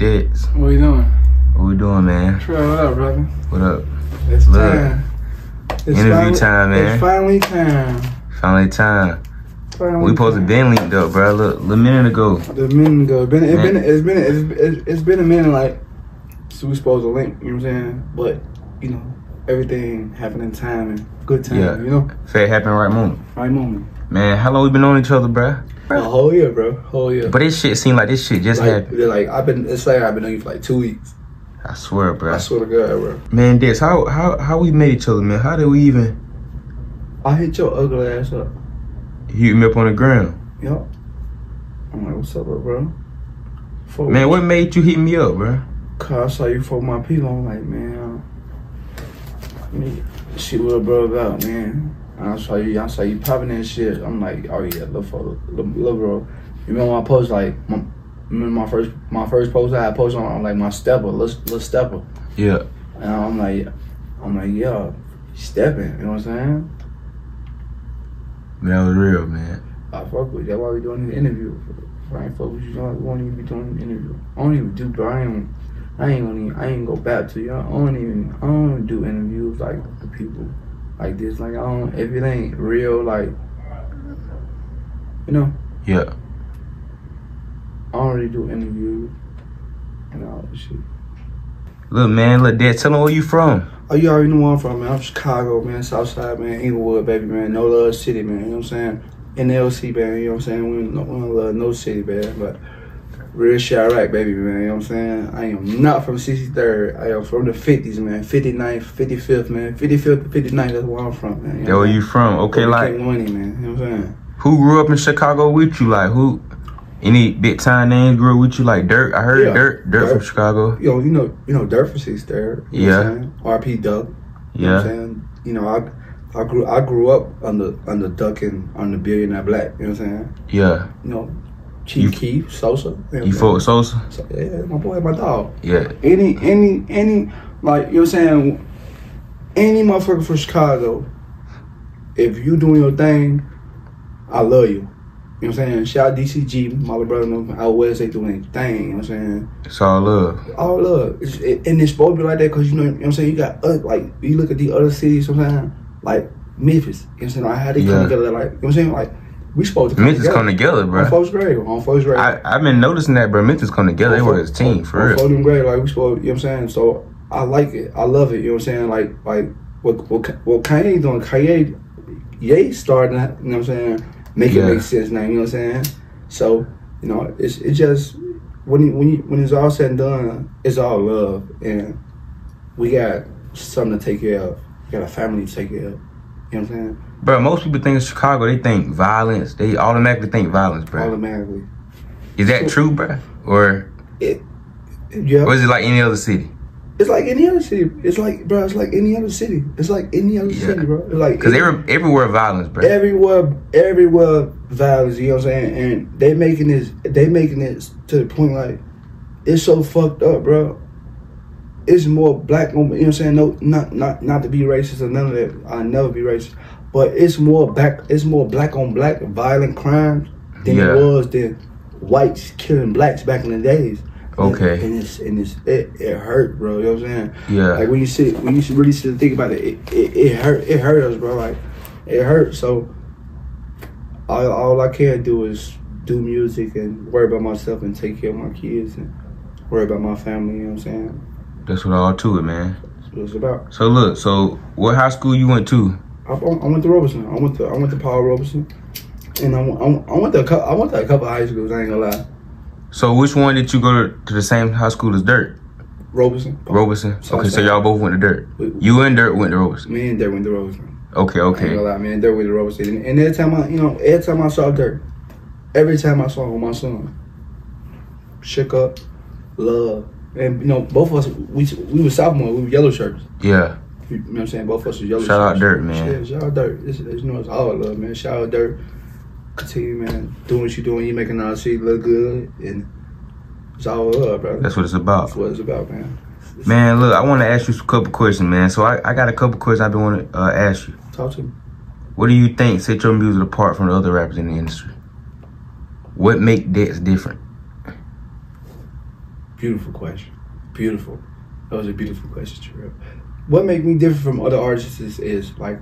Dits. What you doing? What we doing, man? Trey, what up, brother? What up? It's Look. time. It's Interview finally- time, man. It's finally time. Finally time. Finally We supposed to been linked up, bro. Look, a minute ago. The minute ago. It's been, it's been, it's been, it's, it's, it's been a minute, like, so we supposed to link, you know what I'm saying? But, you know, everything happened in time and good time, Yeah. you know? Say it happened right moment. Right moment. Man, how long we been on each other, bro? A whole year, bro. Whole year. But this shit seem like this shit just like, happened. like, I've been, it's like I've been on you for like two weeks. I swear, bro. I swear to God, bro. Man, this how how how we met each other, man? How did we even I hit your ugly ass up. hit me up on the ground? Yup. I'm like, what's up, bro? Fuck Man, what made you hit me up, bro? Cause I saw you for my people. I'm like, man, uh, me shit what a bro about, man. And I saw you, I saw you popping that shit. I'm like, oh yeah, little photo, little, little bro. You remember my post, like, my, remember my first, my first post I had posted on, like, my stepper, little, little stepper. Yeah. And I'm like, I'm like, yeah, stepping. You know what I'm saying? That was real, man. I fuck with you. That's why we doing the interview. If I ain't fuck with you, I won't even be doing the interview. I don't even do, bro. I ain't, I ain't gonna, even, I ain't go back to you. I don't even, I don't do interviews like the people like this. Like I don't, if it ain't real, like, you know, Yeah. I don't really do interviews and all that shit. Look, man, look, Dad, tell them where you from. Oh, you already know where I'm from, man. I'm Chicago, man. Southside, man. Englewood, baby, man. No love city, man. You know what I'm saying? NLC, man. You know what I'm saying? We don't, we don't love no city, man. But real Chiraq, baby, man. You know what I'm saying? I am not from 63rd. I am from the 50s, man. 59th, 55th, man. 55th to 59th, that's where I'm from, man. That where you from? Okay, like money, man. You know what I'm saying? who grew up in Chicago with you? Like who? Any big time names grew up with you? Like Durk. I heard Yeah. Durk. Durk from Chicago. Yo, you know, you know, Durk from 63rd. You know what RP Duck. You know what I'm Yeah. saying? You know, I I grew I grew up under under Duck and under Billionaire Black. You know what I'm saying? Yeah. You know, Chief You- Keef, Sosa. You, know You fought with Sosa? So, yeah, my boy, my dog. Yeah. Any any any like you know what I'm saying? Any motherfucker from Chicago, if you doing your thing, I love you. You know what I'm saying? Shout out DCG, my little brother, know out west, they doing their thing. You know what I'm saying? It's all love. all love. It's, it, and it's supposed to be like that because you know, you know what I'm saying. You got uh, like you look at the other cities sometimes, like Memphis. You know what I'm saying? I had to Yeah. come together. Like you know what I'm saying? Like we supposed to come Memphis together. come together, on bro. first grade. On first grade. I, I've been noticing that, bro. Memphis come together. They On fir- as a team, for on real. fourth grade, like we supposed. You know what I'm saying? So I like it. I love it. You know what I'm saying? Like like what what what Kanye doing? Kanye, Ye starting. that, You know what I'm saying? Make Yeah. it make sense now. You know what I'm saying? So you know, it's it just when you, when you, when it's all said and done, it's all love, and we got something to take care of. We got a family to take care of. You know what I'm saying? Bro, most people think in Chicago, they think violence. They automatically think violence, bro. Automatically. Is that true, bro? Or, It, yeah. or is it like any other city? It's like any other city. It's like, bro. It's like any other city. It's like any other Yeah. city, bro. Like Because every, everywhere violence, bro. everywhere, everywhere violence. You know what I'm saying? And they making this, they making this to the point like it's so fucked up, bro. It's more black on. You know what I'm saying? No, not not not to be racist or none of that. I never be racist, but it's more black. It's more black on black violent crimes than Yeah. it was than whites killing blacks back in the days. Okay. And it's and it's it, it hurt, bro. You know what I'm saying? Yeah. Like when you sit, when you really sit and think about it, it, it, it hurt. It hurt us, bro. Like it hurt. So all, all I can do is do music and worry about myself and take care of my kids and worry about my family. You know what I'm saying? That's what all to it, man. That's what it's about. So look, so what high school you went to? I, I went to Robeson. I went to I went to Paul Robeson, and I went, I went to a couple, I went to a couple of high schools. I ain't gonna lie. So which one did you go to, to the same high school as Durk? Robeson. Robeson. Okay, so y'all both went to Durk. We- You and Durk went to Robeson. Me and Durk went to Robeson. Okay, okay. I ain't gonna lie, man. Durk went to Robeson, and, and every time I, you know, every time I saw Durk, every time I saw him my son, shook up, love, and you know, both of us, we we were sophomore, we were yellow shirts. Yeah. You know what I'm saying? Both of us was yellow Shout out. Durk, man. Yeah, shout out Durk. It's, it's, you know, it's all love, man. Shout out Durk. Continue, man. Doing what you're doing. You making our shit look good, and it's all love, bro. That's what it's about. That's what it's about, man. Man, look, I want to ask you a couple questions, man. So I, I got a couple questions I've been want to uh, ask you. Talk to me. What do you think set your music apart from the other rappers in the industry? What make Dex different? Beautiful question. Beautiful. That was a beautiful question, Terrell. What make me different from other artists is, is like,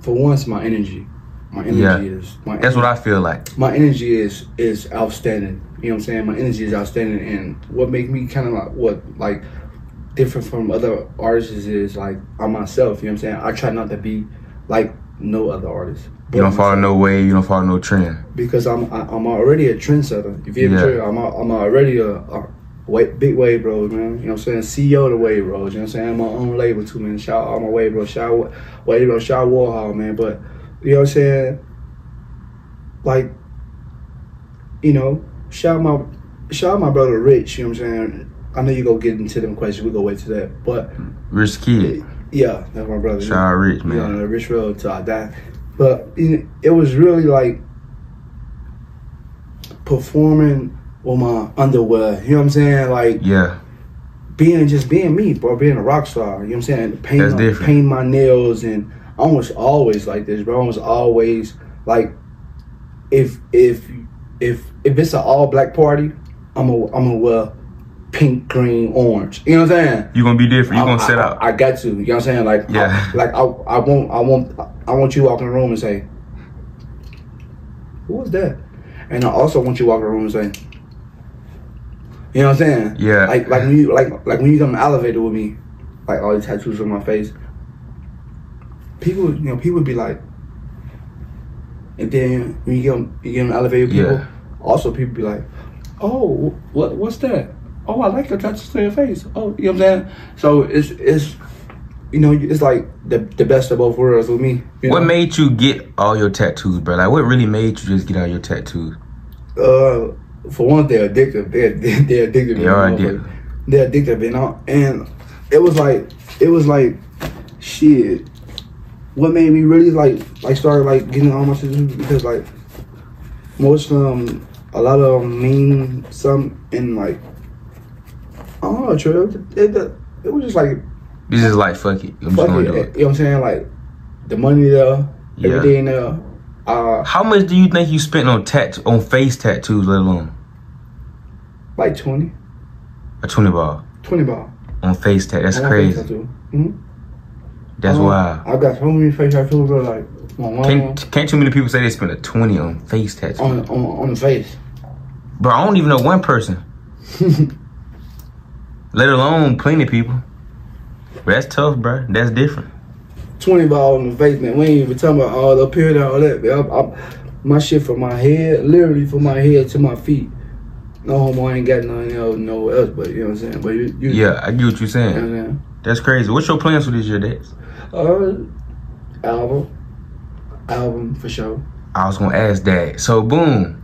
for once, my energy. My energy Yeah. is. My That's what I feel like. my energy is is outstanding. You know what I'm saying? My energy is outstanding, and what make me kind of like what like different from other artists is like I'm myself. You know what I'm saying? I try not to be like no other artist. You don't follow no way. You don't follow no trend. because I'm I, I'm already a trendsetter. If you Yeah. ever I'm a, I'm already a, a wa- big wave bros, man. You know what I'm saying? CEO of the wave bros. You know what I'm saying? My own label too, man. Shout out all my wave bros. Shout out wave bros. Shout out Warhol, man. But you know what I'm saying? Like, you know, shout out my shout out my brother Rich. You know what I'm saying? I know you go get into them questions. We go wait to that, but Rich kid. yeah, that's my brother. Shout out Rich, man. the rich road till I die. But you know, it was really like performing with my underwear. You know what I'm saying? Like Yeah. being just being me, bro. Being a rock star. You know what I'm saying? Paint That's my, different. paint my nails and I almost always like this, bro. I almost always like if if if if it's an all black party, I'm a I'm a wear pink, green, orange. You know what I'm saying? You're gonna be different. You're gonna I, set I, out. I got to. You know what I'm saying? Like, Yeah. I, like I, I want, I want, I want you to walk in the room and say, "Who was that?" And I also want you to walk in the room and say, "You know what I'm saying?" Yeah. Like, like when you, like, like when you come in the elevator with me, like all these tattoos on my face. People, you know, people be like, and then when you get on, you get elevator people, Yeah. also people be like, "Oh, what, what's that?" Oh, I like your tattoos on your face. Oh, you know what I'm saying? So it's it's you know it's like the the best of both worlds with me. You What made you get all your tattoos, bro? Like, what really made you just get all your tattoos? Uh, for one, they're addictive. They're they're addictive. They are addictive. They're addictive, you know. And it was like it was like shit. What made me really like like start like getting all my tattoos because like most of them, a lot of them mean some and like I don't know, Trey. It, it, it was just like This is like, fuck it. I'm fuck it. do You know what I'm saying? Like the money there, Yeah. everything there. Uh, How much do you think you spent on tat on face tattoos, let alone like 20, a twenty ball 20 ball. on face tat? That's crazy. face. Mhm. That's Uh, wild. I got so many face tattoos, bro. Like on Can't, can't too many people say they spend a twenty on face tattoo? on, on on the face. Bro, I don't even know one person. Let alone plenty of people. But that's tough, bro. That's different. 20 ball on the face, man. We ain't even talking about all up here and all that. Man. I, I, my shit from my head, literally from my head to my feet. No homo, I ain't got nothing else, no else, but you know what I'm saying. But you, you Yeah, I get what you're you know saying. what saying. That's crazy. What's your plans for this year, Dex? Uh, album, album for sure. I was gonna ask that. So boom.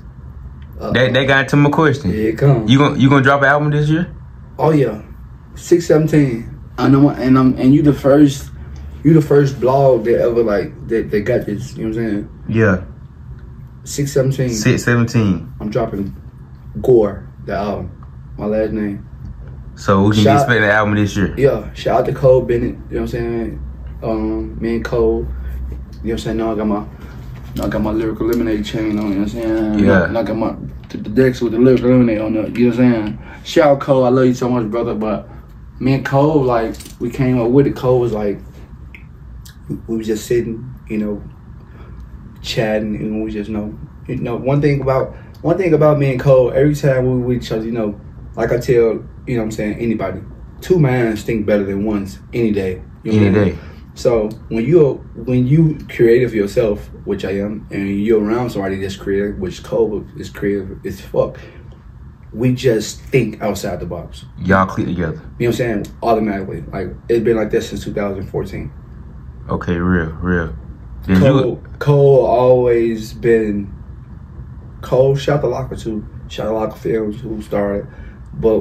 Uh, That that got to my question. here it comes. You gonna you gonna drop an album this year? Oh yeah, six seventeen. I know, and I'm and you the first, you the first blog that ever like that, that got this. You know what I'm saying? Yeah. Six seventeen. Six seventeen. I'm dropping Gore the album, my last name. So we can Shout- expect the album this year. Yeah, shout out to Cole Bennett. You know what I'm saying? Um, me and Cole. You know what I'm saying? Now I got my, now I got my lyrical lemonade chain on. You know what I'm saying? Yeah. Now I got my the, the decks with the lyrical lemonade on. The, you know what I'm saying? Shout out Cole. I love you so much, brother. But me and Cole, like, we came up with it. Cole was like, we, we was just sitting, you know, chatting, and we just know, you know, one thing about one thing about me and Cole. Every time we with each other, you know, like I tell, you know, what I'm saying anybody, two minds think better than one's any day. You know Any what I mean? day. So when you when you creative yourself, which I am, and you're around somebody that's creative, which Cole is creative as fuck, we just think outside the box. Y'all click together. You know what I'm saying? Automatically. Like it's been like this since 2014. Okay, real, real. Did Cole, you Cole always been Cole. Shout the Locker too. Shout the Locker Films who started. But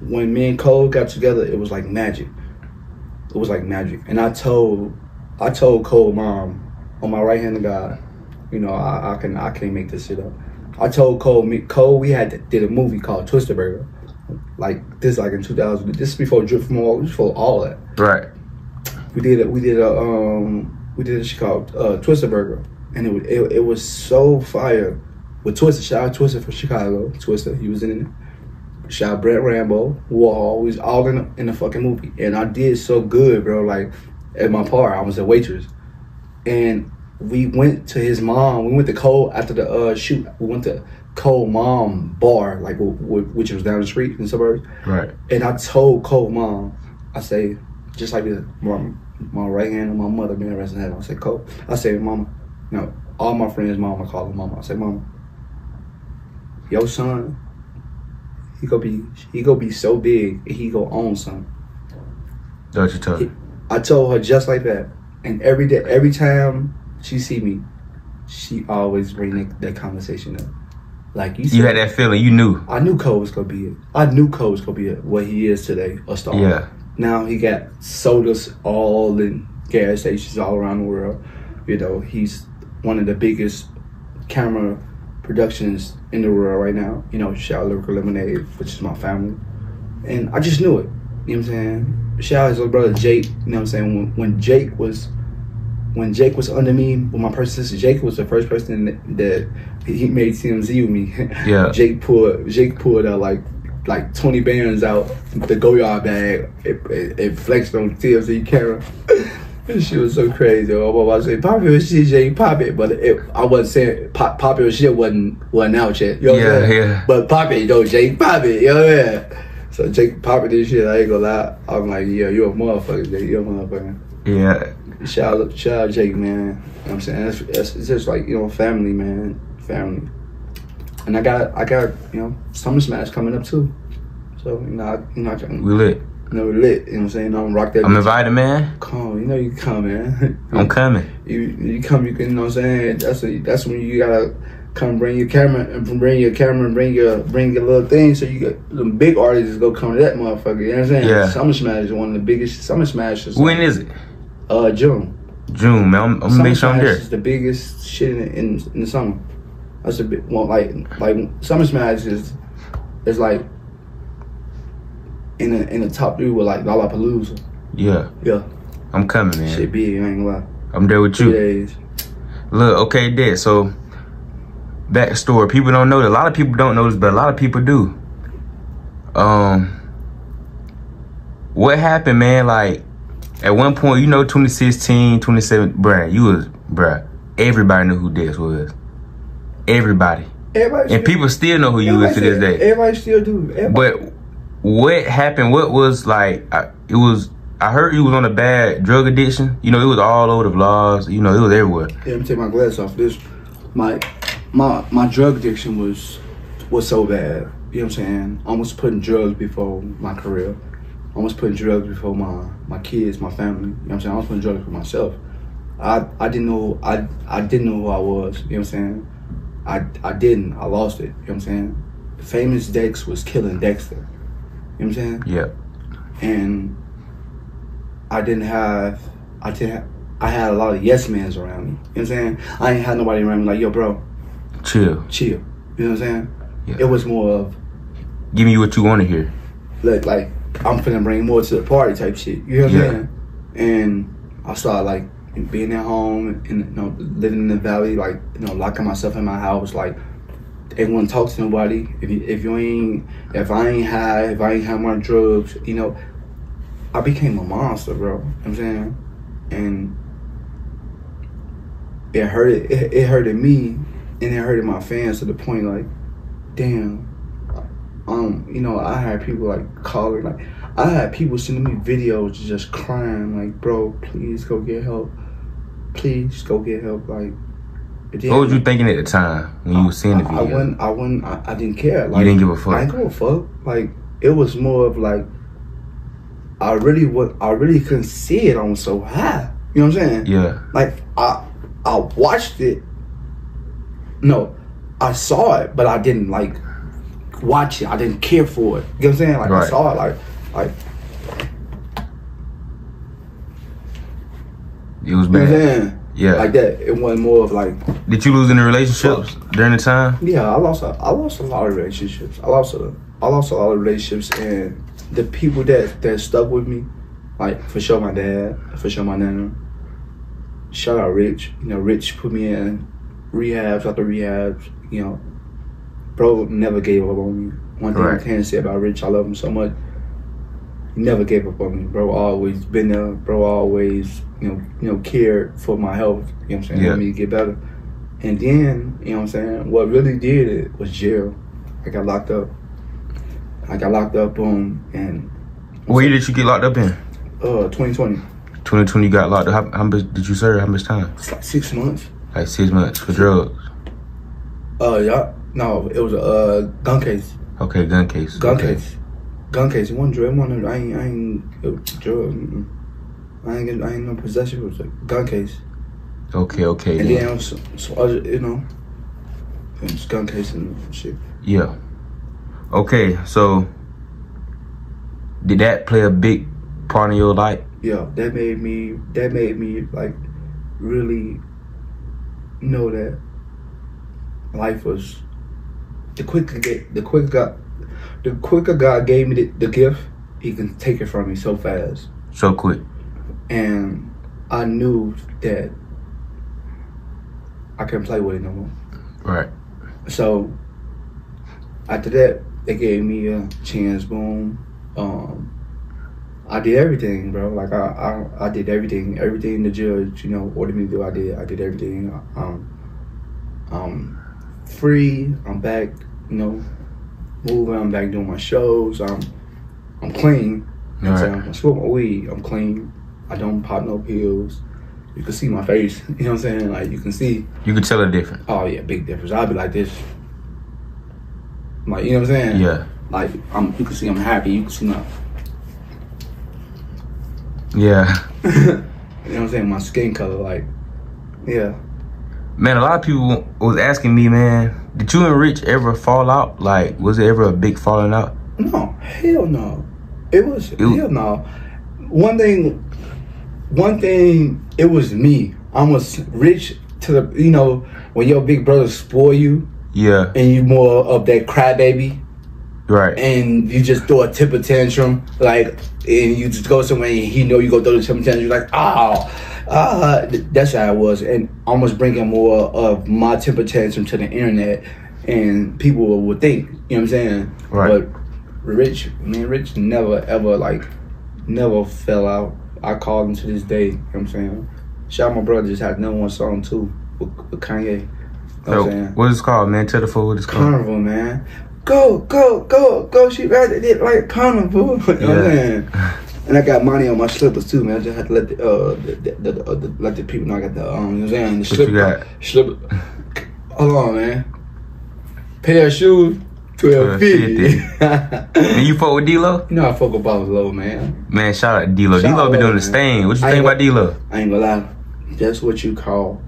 when me and Cole got together, it was like magic. It was like magic. And I told, I told Cole mom on my right hand of God, you know, I, I can I can't make this shit up. I told Cole, me Cole, we had to, did a movie called Twister Burger, like this, like in 2000. This is before Drip from all, before all that right? we did it. we did a um we did a shit called uh, Twister Burger, and it, it it was so fire with Twister. Shout out Twister from Chicago. Twister, he was in it. shout out Brett Rambo, who were always all in the, in the fucking movie, and I did so good, bro. Like at my part, I was a waitress, and we went to his mom. We went to Cole after the uh, shoot. We went to Cole mom bar, like w- w- which was down the street in the suburbs. Right. And I told Cole mom, I say, just like this, my, my right hand and my mother being rest in heaven. I said, Cole, I say, Mama, no, all my friends, Mama, call her Mama. I say, Mama, your son, he gonna be, he gonna be so big, he gonna own something. That's what you her. I told her just like that, and every day, every time she see me, she always bring that, that conversation up. Like you, said, You had that feeling. You knew. I knew Cole was gonna be it. I knew Cole was gonna be it, what he is today, a star. Yeah. Now he got sodas all in gas stations all around the world. You know, he's one of the biggest camera productions in the world right now. You know, shout out Lyrical Lemonade, which is my family. And I just knew it. You know what I'm saying? Shout out his little brother Jake. You know what I'm saying? When, when Jake was when Jake was under me when my person, sister Jake was the first person that, that he made TMZ with me. Yeah. Jake pulled Jake pulled out like like 20 bands out the Goyard bag. It, it, it flexed on TMZ camera. This shit was so crazy. Oh, I was saying popular shit, Jay, pop but it, I wasn't saying pop, popular shit wasn't wasn't out yet. You know what Yeah, saying? yeah. But pop it, though, Jake, pop it. You know what saying? So Jake popping this shit, I ain't gonna lie. I'm like, yeah, you a motherfucker, Jake. You a motherfucker. Yeah. Shout out, shout out Jake, man. You know what I'm saying? That's, that's, it's just like, you know, family, man. Family. And I got, I got, you know, Summer Smash coming up too. So, you know, I, you know, I We lit. You know, lit, you know what I'm saying? I'm rock that. I'm invited, man. Come, you know you come, man. I'm coming. you you come, you can, you know what I'm saying? That's a, that's when you gotta come bring your camera and bring your camera and bring your bring your little thing so you get the big artists go come to that motherfucker. You know what I'm saying? Yeah. Summer Smash is one of the biggest Summer Smash is When is it? uh June. June, man. I'm, I'm gonna Summer make sure I'm Smash there. is the biggest shit in the, in, in the summer. That's a bit well, like like Summer Smash is is like in the in the top three with like Lollapalooza. Yeah. Yeah, I'm coming, man. shit big. I ain't gonna lie. I'm there with you. days. Look, okay, Dad. So, backstory. People don't know that. A lot of people don't know this, but a lot of people do. Um, what happened, man? Like, at one point, you know, 2016, 27, bruh, you was, bruh, everybody knew who Dex was. Everybody. Everybody. And people still know who you is to this day. Everybody still do. Everybody. But what happened? What was like? I, it was. I heard you was on a bad drug addiction. You know, it was all over the vlogs. You know, it was everywhere. Yeah, let me take my glass off. This, my, my, my drug addiction was, was so bad. You know what I'm saying? Almost putting drugs before my career. Almost putting drugs before my, my kids, my family. You know what I'm saying? I was putting drugs for myself. I, I didn't know. I, I didn't know who I was. You know what I'm saying? I, I didn't. I lost it. You know what I'm saying? Famous Dex was killing Dexter. You know what I'm saying? Yeah. and I didn't have I didn't have, I had a lot of yes mans around me. You know what I'm saying? I ain't had nobody around me like, yo, bro, Chill. chill. You know what I'm saying? Yeah. It was more of Give me what you want to hear. Look, like I'm finna bring more to the party type shit. You know what I'm saying? And I started like being at home and you know living in the valley, like you know locking myself in my house, like. Ain't talk to nobody. If you, if you ain't, if I ain't high, if I ain't have my drugs, you know, I became a monster, bro. You know I'm saying? And it hurted it, it hurted me and it hurted my fans to the point like, damn. Um, you know, I had people like calling like I had people sending me videos just crying like, bro, please go get help. Please go get help. Like it What was you thinking at the time when you was seeing the I, I video? wasn't I wasn't I, I didn't care. Like you didn't give a fuck. I ain't give a fuck. Like it was more of like I really what I really couldn't see it I was so high. You know what I'm saying? yeah. Like I I watched it. No, I saw it, but I didn't like watch it. I didn't care for it. You know what I'm saying? Like I saw it like like It was you know what I'm bad. saying? Yeah. Like that. It wasn't more of like Did you lose any relationships during the time? Yeah, I lost. A, I lost a lot of relationships. I lost a. I lost a lot of relationships, and the people that that stuck with me, like for sure my dad, for sure my nana. Shout out Rich. You know, Rich put me in rehabs after rehabs. You know, bro never gave up on me. One thing Right. I can say about Rich, I love him so much. Never gave up on me, bro. Always been there, bro. Always, you know, you know, cared for my health. You know what I'm saying? Yeah. Want me get better. And then, you know what I'm saying? What really did it was jail. I got locked up. I got locked up on and What year did you get locked up in? uh 2020. 2020 you got locked up. How, how much did you serve? How much time? It's like six months. Like six months for drugs. Uh yeah. No, it was a uh, gun case. Okay, gun case. Gun okay. case. Gun case. One drug. One. I ain't. I ain't. Uh, drug. mm-mm. I ain't. I ain't no possession. It was a gun case. Okay, okay. And then. then some, some other. You know. It was gun case and shit. Yeah. Okay, so did that play a big part in your life? Yeah. That made me. That made me like really know that life was the quicker get the quicker the quicker God gave me the, the gift, He can take it from me so fast. So quick. and I knew that I couldn't play with it no more. Right. So after that, they gave me a chance. Boom. Um, I did everything, bro. Like I, I, I did everything. Everything the judge, you know, ordered me to do. I did. I did everything. Um, um, free. I'm back. You know, moving. I'm back doing my shows. I'm, I'm clean. You know what I'm saying? I smoke my weed. I'm clean. I don't pop no pills. You can see my face. You know what I'm saying? Like you can see. You can tell a difference. Oh yeah, big difference. I'll be like this. Like you know what I'm saying? Yeah. Like I'm. You can see I'm happy. You can see my. Yeah. you know what I'm saying? My skin color. Like, yeah. Man, a lot of people was asking me, man, did you and Rich ever fall out? Like, was there ever a big falling out? No, hell no. It was It- hell no. One thing. One thing. It was me. I was rich to the. You know when your big brother spoil you Yeah. and you more of that crybaby. Right. and you just throw a temper tantrum, like, and you just go somewhere and he know you go throw the temper tantrum, you're like, oh, th- that's how it was, and almost bringing more of my temper tantrum to the internet, and people would think, you know what I'm saying? Right. But Rich, man, Rich never ever like, never fell out. I called him to this day. You know what I'm saying? Shout out my brother just had number one song too with, with Kanye. You know what So, I'm what is it called, man? Tell the full what it's called. Carnival, man. Go, go, go, go. She rather did like carnival. you know what I'm saying? And I got money on my slippers too, man. I just had to let the uh the, the, the, uh, the let the people know I got the um you know what I'm saying the slipper got? slipper. Hold on, man. Pair of shoes, twelve fifty. And you fuck with D-Lo? you know I fuck with Boss Low, man. Man, shout out to D-Lo. D-Lo been doing the man. stain. What you I think about D-Lo? I ain't gonna lie. That's what you call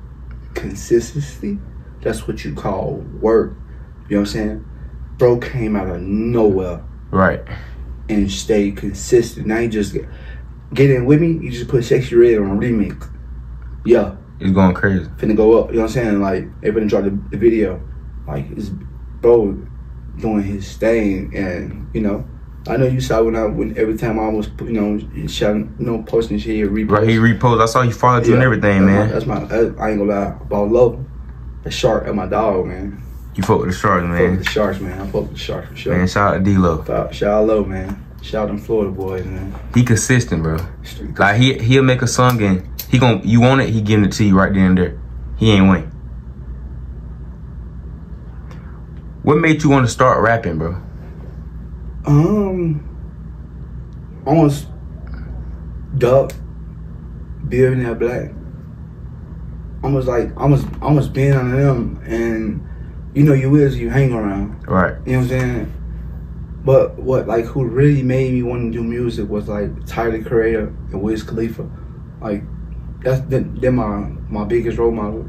consistency. That's what you call work. You know what I'm saying? Bro came out of nowhere. Right. And stay consistent. Now you just get, in with me. You just put "Sexyy Red" on a remix. Yeah, It's going crazy. finna go up. You know what I'm saying? Like everybody dropped the, the video. Like it's bro doing his thing, and you know. I know you saw when I when every time I was you know shouting you know posting shit repost. Right, he reposed. I saw he followed you and everything, that's man. My, that's my I ain't gonna lie about love. The shark and my dog, man. You fuck with the sharks, man. Fuck with the sharks, man. I fuck with the sharks for sure. Man, shout out to D-Lo. Shout out low, man. Shout out them Florida boys, man. He consistent, bro. Street Like he he'll make a song and he gon' you want it, he giving it to you right then and there. He ain't win. What made you want to start rapping, bro? Um, almost duck, billionaire black. Almost like almost almost being on them, and you know you is you hang around. Right. You know what I'm saying? But what like who really made me want to do music was like Tyler Creator and Wiz Khalifa. Like that's they're, they're my my biggest role model.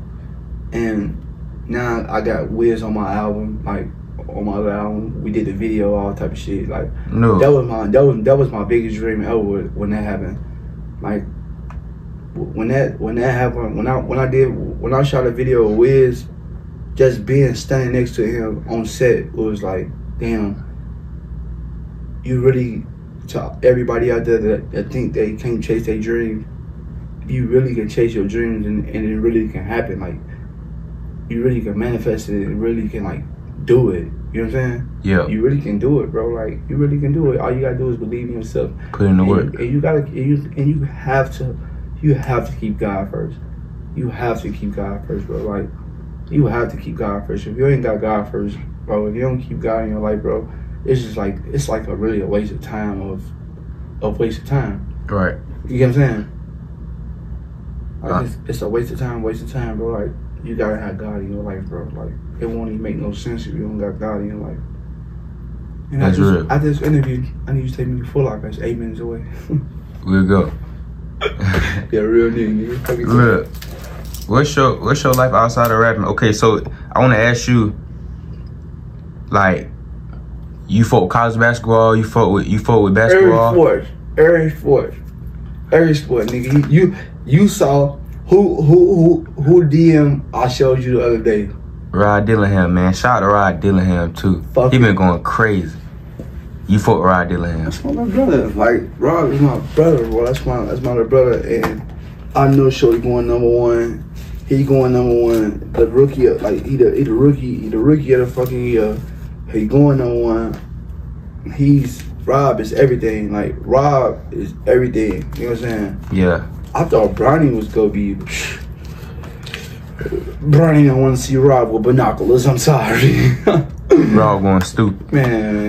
And now I got Wiz on my album, like on my other album. We did the video, all type of shit. Like No. that was my that was that was my biggest dream ever when that happened. Like when that when that happened when I when I did when I shot a video with Wiz, just being standing next to him on set was like, damn. You really to everybody out there that, that think they can't chase their dreams, you really can chase your dreams and, and it really can happen. Like you really can manifest it and really can like do it. You know You know what I'm saying? Yeah. You really can do it, bro. Like you really can do it. All you gotta do is believe in yourself. Put in the and work. You, and you gotta and you and you have to you have to keep God first. You have to keep God first, bro. Like you have to keep God first. If you ain't got God first, bro, if you don't keep God in your life, bro, it's just like it's like a really a waste of time of of waste of time. Right. You get what I'm saying? Like it's, it's a waste of time, waste of time, bro. Like you gotta have God in your life, bro. Like it won't even make no sense if you don't got God in your life. And That's I just, real. I just interviewed. I need you to take me to Full Lock. That's eight minutes away. We'll go. yeah, real nigga. nigga. Look, what's your what's your life outside of rapping? Okay, so I want to ask you, like, you fought with college basketball, you fought with you fought with Every basketball. sport, every sport, every sport, nigga. You you, you saw who who who who DM I showed you the other day. Rob Dillingham, man, shout out to Rob Dillingham too. Fuck he been going crazy. You fought Rob Dillingham. That's my brother. Like Rob is my brother, bro. That's my that's my little brother, and I know Shorty going number one. He going number one. The rookie, of- like he the he the rookie, he the rookie of the fucking year. He going number one. He's Rob is everything. Like Rob is everything. You know what I'm saying? Yeah, I thought Bronny was gonna be. Bronny, I want to see Rob with binoculars. I'm sorry. Rob going stupid. Man,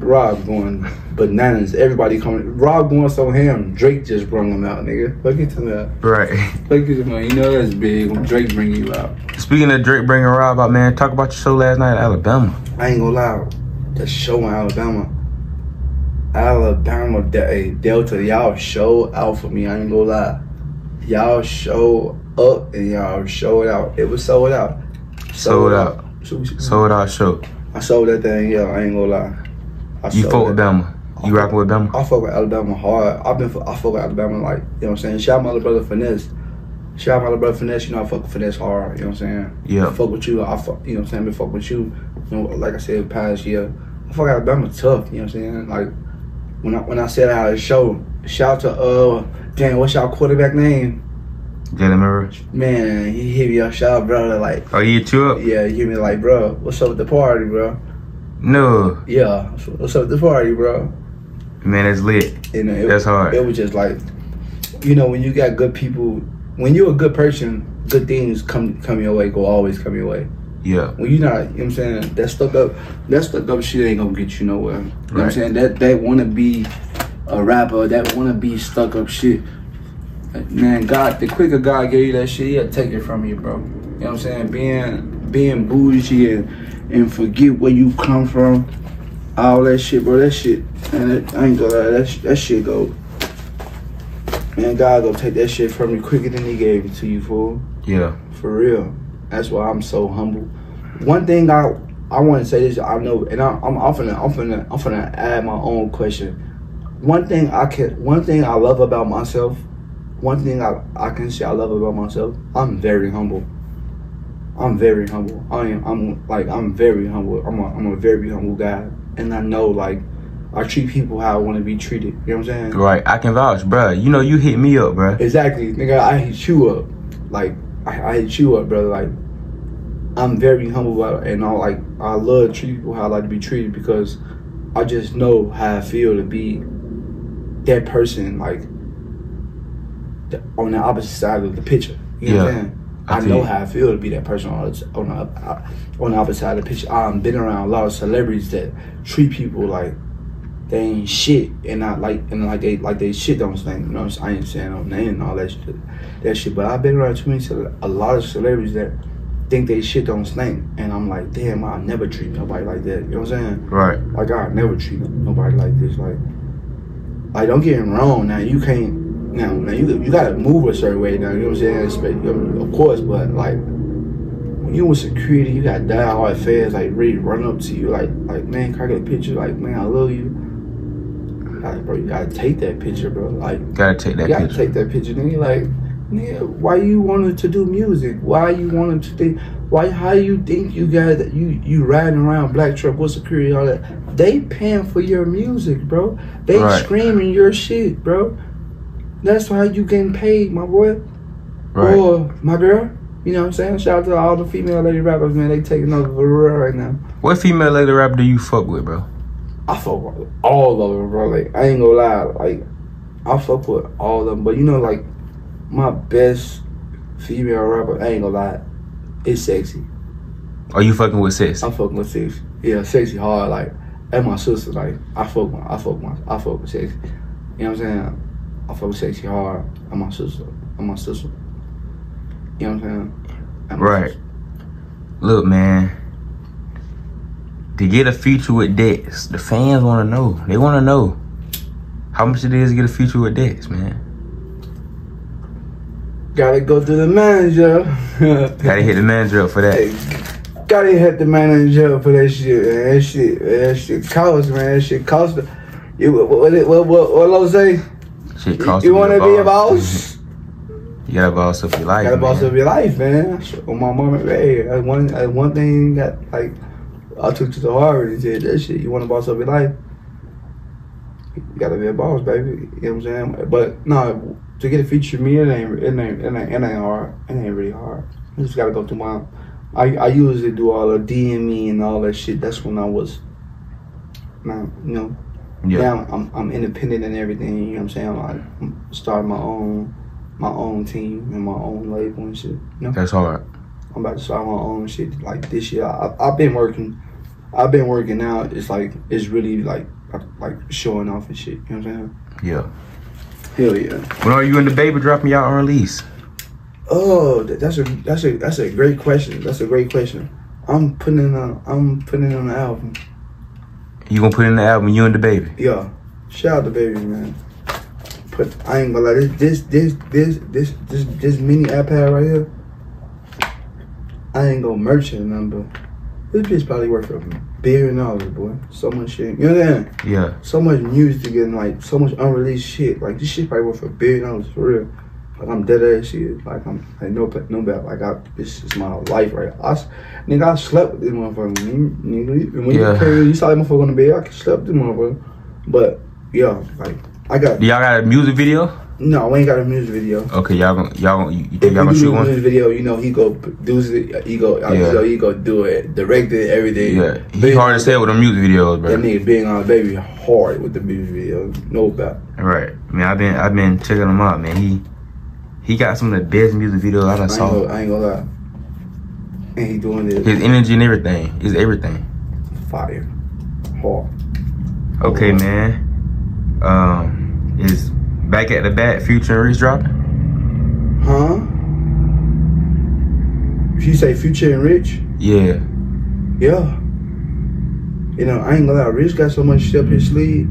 Rob going bananas. Everybody coming. Rob going so ham. Drake just brung him out, nigga. Look at that. Right. Look at him. You know that's big when Drake bring you out. Speaking of Drake bringing Rob out, man, talk about your show last night in Alabama. I ain't gonna lie. The show in Alabama. Alabama, De- Delta, y'all show out for me. I ain't gonna lie. Y'all show up and y'all showed out. It was sold out. Sold out. So, Sold out show. I sold that thing, yeah. I ain't gonna lie. I You fuck with Bama. You rocking with Bama? I fuck with Alabama hard. I've been I fuck with Alabama like you know what I'm saying. Shout out my little brother Finesse. Shout out my little brother Finesse. You know I fuck with Finesse hard. You know what I'm saying. Yeah. I fuck with you. I fuck. You know what I'm saying. Been fuck with you. You know, like I said past year. I fuck Alabama tough. You know what I'm saying. Like when I when I said I had a show. Shout out to uh damn what's y'all quarterback name? Jalen Milroe. Man, he hit me up. Shout out brother. Like Oh, you up? yeah, he hit me like bro. What's up with the party, bro? No. Yeah. What's up with the party, bro? Man, it's lit. And it, That's hard. It was just like, you know, when you got good people, when you're a good person, good things come come your way, go always come your way. Yeah. When you're not, you know what I'm saying, that stuck up, that stuck up shit ain't gonna get you nowhere. You know what I'm saying? That that wanna be a rapper, that wanna be stuck up shit. Man, God, the quicker God gave you that shit, He'll take it from you, bro. You know what I'm saying? Being being bougie and and forget where you come from, all that shit, bro. That shit, and it, I ain't gonna lie, that that shit go. Man, God gonna take that shit from you quicker than He gave it to you, fool. Yeah. For real. That's why I'm so humble. One thing I I want to say this. I know, and I, I'm I'm finna I'm finna I'm finna add my own question. One thing I can one thing I love about myself. One thing I I can say I love about myself. I'm very humble. I'm very humble. I am. I'm like I'm very humble. I'm a I'm a very humble guy, and I know like I treat people how I want to be treated. You know what I'm saying? Right. I can vouch, bruh. You know you hit me up, bruh. Exactly, nigga. I hit you up, like I, I hit you up, brother. Like I'm very humble and I like I love treat people how I like to be treated because I just know how I feel to be that person, like the, on the opposite side of the picture. You know what I'm Yeah. saying? I I, know how I feel to be that person on the, on the uh, on the opposite side of the picture. I've been around a lot of celebrities that treat people like they ain't shit and not like and like they like they shit don't stink. You know, what I'm saying? I ain't saying no name and all that shit, that shit. But I've been around too many a lot of celebrities that think they shit don't stink, and I'm like, damn, I never treat nobody like that. You know what I'm saying? Right. Like I never treat nobody like this. Like, like don't get me wrong. Now you can't. Now, now you you gotta move a certain way. Now you know what I'm saying. Expect, I mean, of course, but like when you with security, you got die hard fans like ready to run up to you. Like like man, can I get a picture? Like man, I love you. Like bro, you gotta take that picture, bro. Like Gotta take that you gotta picture. take that picture. Then you like, nigga, why you wanted to do music? Why you wanted to think? Why how you think you got that you you riding around black truck with security all that? They paying for your music, bro. They Right. screaming your shit, bro. That's why you getting paid, my boy Right. or my girl. You know what I'm saying? Shout out to all the female lady rappers, man. They taking over the world right now. What female lady rapper do you fuck with, bro? I fuck with all of them, bro. Like I ain't gonna lie, like I fuck with all of them. But you know, like my best female rapper, I ain't gonna lie, is sexy. Are you fucking with sis? I'm fucking with sexy. Yeah, sexy hard. Like and my sister, like I fuck with, I fuck with, I fuck with sexy. You know what I'm saying? I fuck with sexy hard. And my sister, and my sister. You know what I'm saying? Right. Look, man. To get a feature with Dex, the fans want to know. They want to know how much it is to get a feature with Dex, man. Gotta go to the manager. Gotta hit the manager up for that. Hey, gotta hit the manager for that shit, man. That shit, that shit costs, man. That shit costs. You what what what what, what Lo say? Shit You, costs you want to be a boss? you gotta boss up your life. Gotta boss man. up your life, man. On oh, my mama, hey, one that's one thing that like I took to the heart and said that shit. You want to boss up your life? You gotta be a boss, baby. You know what I'm saying? But no, to get a feature me, it ain't it ain't it ain't, it ain't hard. It ain't really hard. You just gotta go through my. I I usually do all the DME and all that shit. That's when I was. Now you know. Yeah. I'm I'm independent and everything. You know what I'm saying? Like I'm starting my own my own team and my own label and shit. You know. That's hard. I'm about to start my own shit like this year. I, I've been working. I've been working out. It's like it's really like like showing off and shit. You know what I'm saying? Yeah. Hell yeah. When are you and the baby dropping y'all on release? Oh, that's a that's a that's a great question. That's a great question. I'm putting on. I'm putting on the album. You gonna put in the album, you and the baby. Yeah. Shout out to baby man. Put I ain't gonna lie. This this this this this this, this mini iPad right here. I ain't gonna merch it, but this bitch probably worth a billion dollars, boy. So much shit. You know what I'm saying? Yeah. so much music and like so much unreleased shit. Like this shit probably worth a billion dollars for real. Like I'm dead ass shit. Like I'm like no no bad. Like I this is my life right. I nigga I slept with this motherfucker. Nigga, and when Yeah. you came, you saw that motherfucker on the bed. I slept with this motherfucker. But yeah, like I got y'all got a music video? no. We ain't got a music video. Okay, y'all gonna y'all gonna you, think y'all gonna shoot one? music video, you know he go produce it. He go, Yeah. know, he go do it, direct it, everything. Yeah. He Big hard to say with the music videos, bro. That nigga being on baby hard with the music video. No doubt. Right. I Man, I've been I've been checking him out, man. He he got some of the best music videos I done I saw. gonna, I ain't gonna lie. And he doing this His energy and everything. Is everything. fire. Hard. Okay, man. Um, is back at the bat, Future and Reese dropping? Huh? If you say Future and Rich, Yeah. yeah. You know, I ain't gonna lie, Rich got so much shit up his sleeve.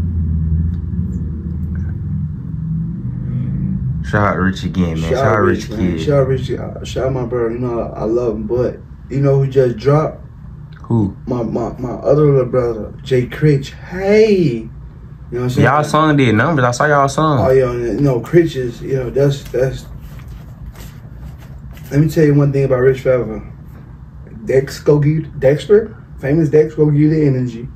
Shout out Rich again, man. Shout, out Rich, man. Kid. Shout out Rich. uh, Shout out my brother. You know, I, love him, but you know who just dropped? Who? My my, my other little brother, Jay Critch. Hey. You know what I'm saying? Y'all song did numbers. I saw y'all song. Oh yeah, you know, Critch is, you know, that's that's. Let me tell you one thing about Rich Forever. Dex go give Dexter, famous Dex go give the energy.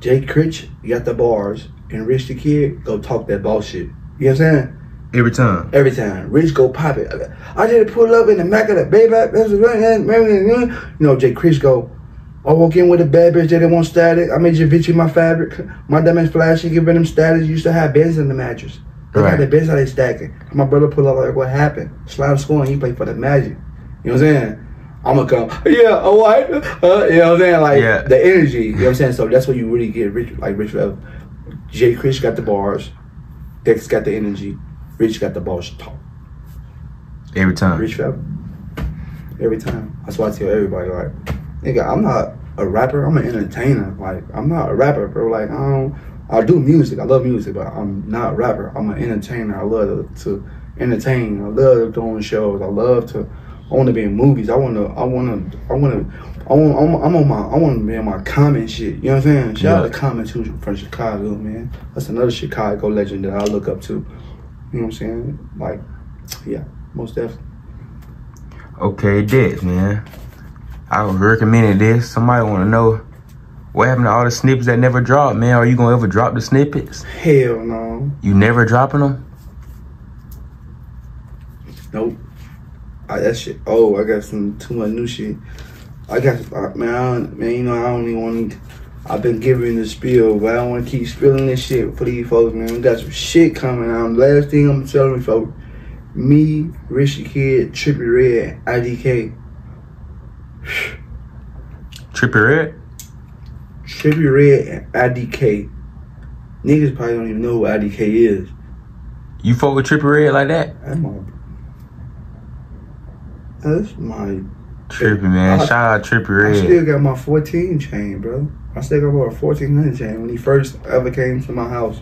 Jay Critch, you got the bars, and Rich the Kid go talk that bullshit. You know what I'm saying? Every time. Every time, Rich go pop it. I did pull up in the Mac of the baby. You know, Jay Critch go. I walk in with a bad bitch, they didn't want static. I made Javinci my fabric. My diamonds flashy, giving them status. Used to have Benz in the mattress. They Right. got the Benz how they stacking. My brother pull up like, what happened? Slime scoring, he played for the Magic. You know what I'm saying? I'm gonna come, yeah, a white, uh, you know what I'm saying? Like, Yeah. the energy, you know what I'm saying? So that's what you really get rich, like Rich Rev. Jay Critch got the bars, Dex got the energy, Rich got the balls to talk. Every time. Rich Rev. Every time. That's why I tell everybody, like, nigga, I'm not a rapper, I'm an entertainer. Like, I'm not a rapper, bro. Like, I don't, I do music, I love music, but I'm not a rapper. I'm an entertainer. I love to, to entertain. I love doing shows. I love to, I want to be in movies. I want to, I want to, I want to, I want, I'm, I'm on my, I want to be on my Common shit. You know what I'm saying? Shout out Yeah. to Common too from Chicago, man. That's another Chicago legend that I look up to. You know what I'm saying? Like, yeah, most definitely. Okay, Dex, man. I would recommend this. Somebody want to know what happened to all the snippets that never dropped, man. Are you gonna ever drop the snippets? Hell no. You never dropping them? Nope. I, that shit. Oh, I got some too much new shit. I got man, I man. You know, I don't even want to. I've been giving the spiel, but I don't want to keep spilling this shit for these folks, man. We got some shit coming out. Last thing I'm telling you, folks. Me, Rich the Kid, Trippie Redd, IDK. Trippie Redd? Trippie Redd and IDK. Niggas probably don't even know who IDK is. You fuck with Trippie Redd like that? That's my. That's my. Trippy man, I- shout out Trippy I Red. still got my 14 chain, bro. I still got my 1400 chain when he first ever came to my house.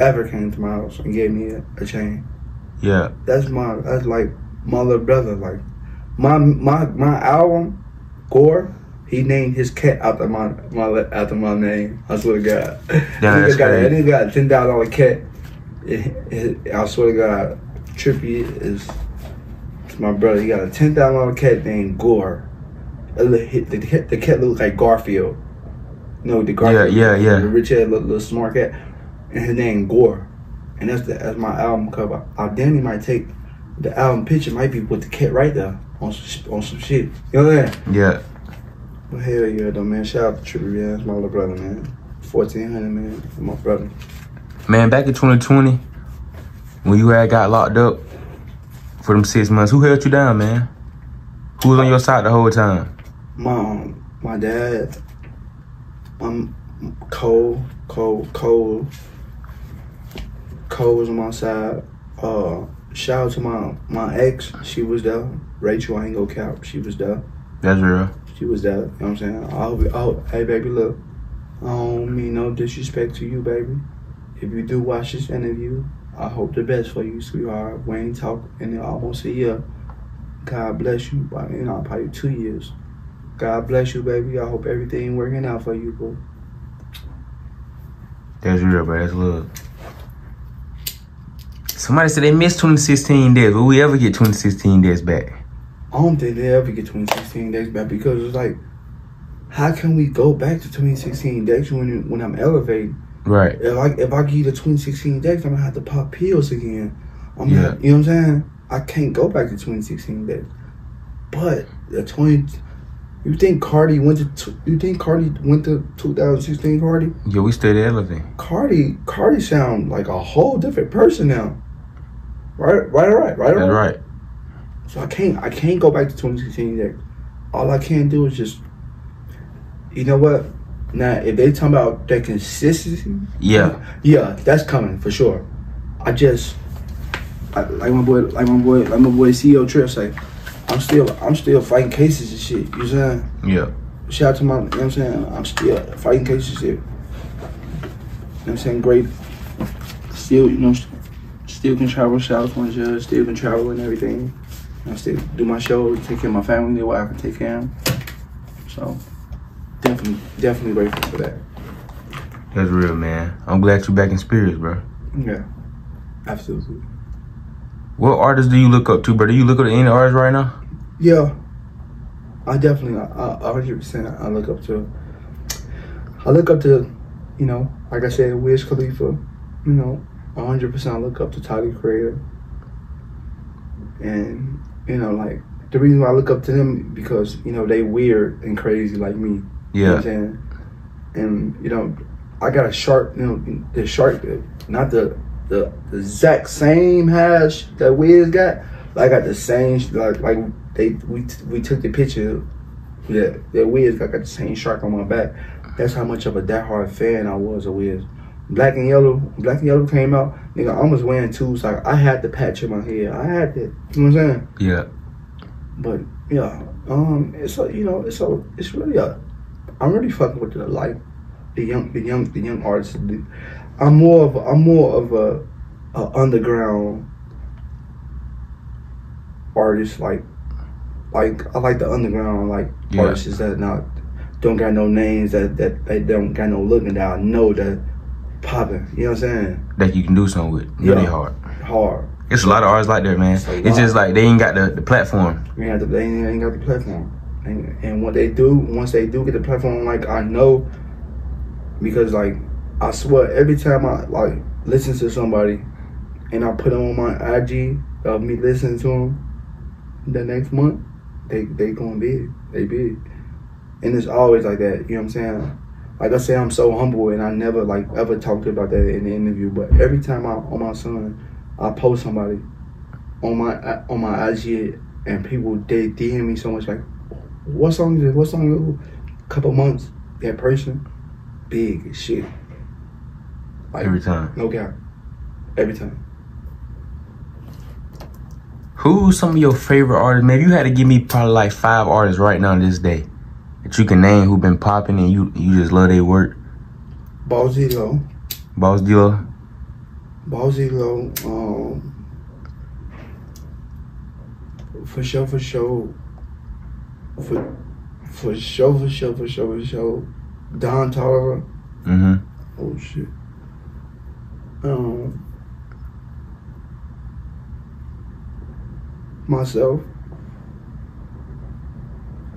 Ever came to my house and gave me a, a chain. Yeah, That's my. That's like my little brother. Like my my my album, Gore. He named his cat after my my after my name. I swear to God. Yeah, that that's got crazy. nigga got a ten thousand dollar cat. It- it- I swear to God, Trippie is it's my brother. He got a ten thousand dollar cat named Gore. Look- The, the, cat- the cat looks like Garfield. No, the Garfield. yeah, yeah. The rich head little, little smart cat, and his name Gore. And that's the that's my album cover. I Danny might take the album picture might be with the cat right there on some, on some shit. You know saying? yeah. But hell yeah, though, man. Shout out to Trippie, man. That's my little brother, man. 1400, man. That's my brother. Man, back in 2020, when you had got locked up for them six months, who held you down, man? Who was on your side the whole time? My, um, my dad, um, Cole, Cole, Cole, Cole was on my side. Uh, shout out to my, my ex. She was there. Rachel, I ain't go cap. She was there. That's real. She was there. You know what I'm saying? I hope, I hope, hey, baby, look. I don't mean no disrespect to you, baby. If you do watch this interview, I hope the best for you, sweetheart. We ain't talk in almost a year. God bless you. But, you know, probably two years. God bless you, baby. I hope everything working out for you, bro. That's real, bro. That's love. Somebody said they missed 2016 days. Will we ever get 2016 days back? I don't think they ever get 2016 days back because it's like, how can we go back to 2016 days when when I'm elevated? Right. If I if I you the 2016 days, I'm gonna have to pop pills again. I'm Yeah. gonna, you know what I'm saying? I can't go back to 2016 days. But the 20, you think Carti went to? t- You think Carti went to 2016? Carti, Yeah, we stayed there elevated. Carti, Carti sound like a whole different person now. Right, right, right, right, That's right. So I can't, I can't go back to 2016 decks. All I can do is just, you know what? Now, if they talking about that consistency, Yeah. yeah, that's coming for sure. I just I, like my boy, like my boy, like my boy CEO Trip say, I'm still, I'm still fighting cases and shit. You know what I'm saying? Yeah. Shout out to my, you know what I'm saying? I'm still fighting cases and shit. You know what I'm saying? Great. Still, you know, still can travel. Shout out to judge. Still can travel and everything. I still do my show, take care of my family way I can take care of them. So, definitely, definitely grateful for that. That's real, man. I'm glad you're back in spirits, bro. Yeah, absolutely. What artists do you look up to, bro? Do you look up to any artists right now? Yeah, I definitely, a hundred percent, I look up to. I look up to, you know, like I said, Wiz Khalifa. You know, a hundred percent, I look up to Tyler Creator. And you know, like the reason why I look up to them because you know they weird and crazy like me. You know what I'm Yeah. saying? And you know, I got a sharp, you know, the sharp, not the the, the exact same hash that Wiz got. I got the same, like like they we we took the picture. Yeah, that Wiz got, got the same shark on my back. That's how much of a diehard fan I was of Wiz. Black and Yellow, Black and Yellow came out. Nigga, I was wearing two, so I had the patch in my head. I had that. You know what I'm saying? Yeah. But yeah, um, it's a you know, it's a it's really a. I'm really fucking with the like the young the young the young artists. I'm more of a, I'm more of a, a underground artist. Like like I like the underground like Yeah. artists that not don't got no names that that they don't got no looking that I know that popping. You know what I'm saying? That you can do something with. Really Yeah. hard. Hard. It's a lot of artists like that, man. It's It's just like they ain't got the, the platform. To, they ain't, ain't got the platform. And, and what they do, once they do get the platform, like I know, because like I swear every time I like listen to somebody, and I put them on my IG of me listening to them, the next month, they they going big. They big. And it's always like that, you know what I'm saying? Like I say, I'm so humble and I never like ever talked about that in the interview. But every time I on my son, I post somebody on my on my IG and people they DM me so much like, what song is it? What song? Is it? Couple months, that person, big as shit. Like Every time. no doubt, every time. Who's some of your favorite artists? Man, you had to give me probably like five artists right now this day that you can name who been popping and you you just love their work. Ballsy low, Boss Dealer. Ballsy low. Um, for sure, for sure, for for sure, for sure, for sure, for sure. Don Toliver. Mm-hmm. Oh shit. Um, myself,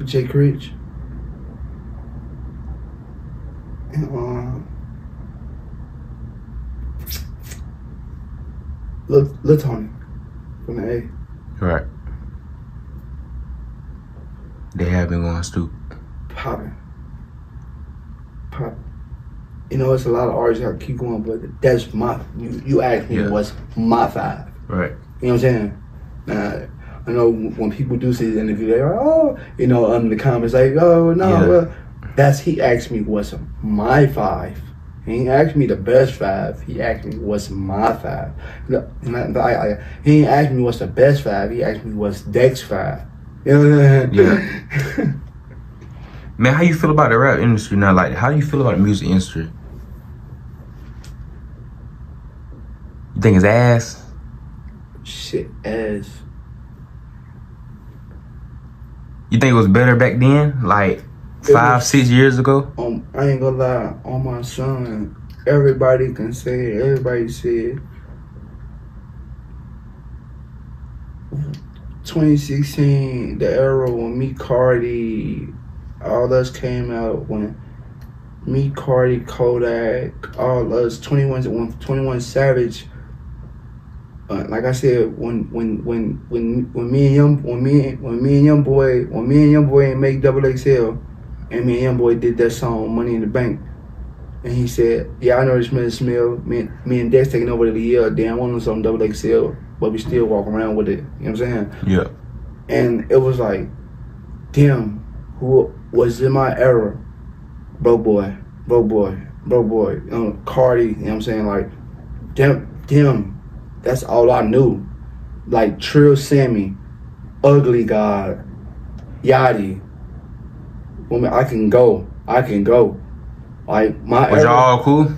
Jay Critch, and um, Lil, Lil from the A. Right. They have been going stupid. popping. Popping. You know, it's a lot of artists that keep going, but that's my. You, you asked me Yeah. what's my five. Right. You know what I'm saying? Uh, I know when people do see the interview, they're like, oh, you know, under the comments, like, oh, no, Yeah. well, that's he asked me what's my five. He ain't asked me the best five. He asked me what's my five. No, not- I, I, he ain't asked me what's the best five. He asked me what's Dex five. You know what I'm saying? Man, how you feel about the rap industry now? Like, how do you feel about the music industry? You think it's ass? Shit, ass. You think it was better back then? Like five, was- six years ago? um, I ain't gonna lie, on my son, everybody can say it. Everybody said 2016, the era when me Carti, all us came out when me Carti, Kodak, all us 21, 21 Savage. Uh, like I said, when when when when when me and young when me when me and young boy when me and young boy ain't make double XL, and me and Young Boy did that song "Money in the Bank," and he said, "Yeah, I know this man smell. Me, me and Dex taking over the year. Damn, one some double XL, but we still walk around with it. You know what I'm saying?" Yeah. And it was like, damn, who was in my era? Broke boy, broke boy, broke boy. Know, Carti. You know what I'm saying? Like, damn, damn. That's all I knew. Like Trill Sammy, Ugly God, Yachty. Woman, I can go. I can go. Like my Was era, y'all all cool?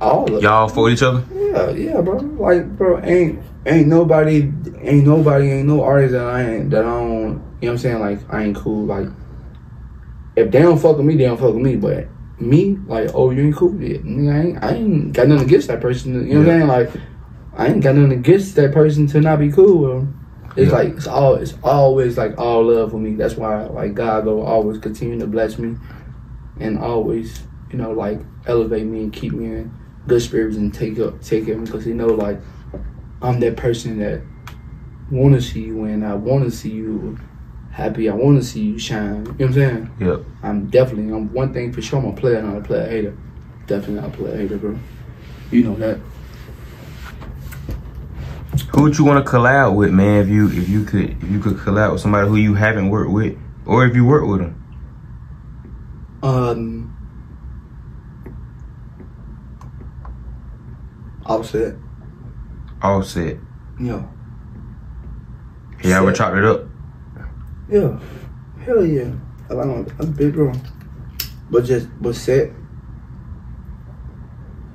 all of Y'all for each other? yeah, yeah, bro. Like, bro, ain't ain't nobody, ain't nobody, ain't no artist that I ain't that I don't. You know what I'm saying? Like, I ain't cool. Like, if they don't fuck with me, they don't fuck with me. But me, like, oh, you ain't cool. Nigga, I ain't, I ain't got nothing against that person. You know what I'm saying? Like, I ain't got nothing against that person to not be cool with them. It's Yeah. like it's all it's always like all love for me. That's why like God will always continue to bless me and always, you know, like elevate me and keep me in good spirits and take up take him because he know like I'm that person that wanna see you win. I wanna see you happy. I wanna see you shine. You know what I'm saying? Yep. I'm definitely I'm one thing for sure I'm a player, not a player hater. Definitely not a player hater, bro. You know that. Who would you want to collab with, man? If you if you could if you could collab with somebody who you haven't worked with, or if you work with them. Um Offset. Offset. Yeah. Yeah, ever Set. chopped it up. Yeah. Hell yeah. I don't that's big bro. But just but set.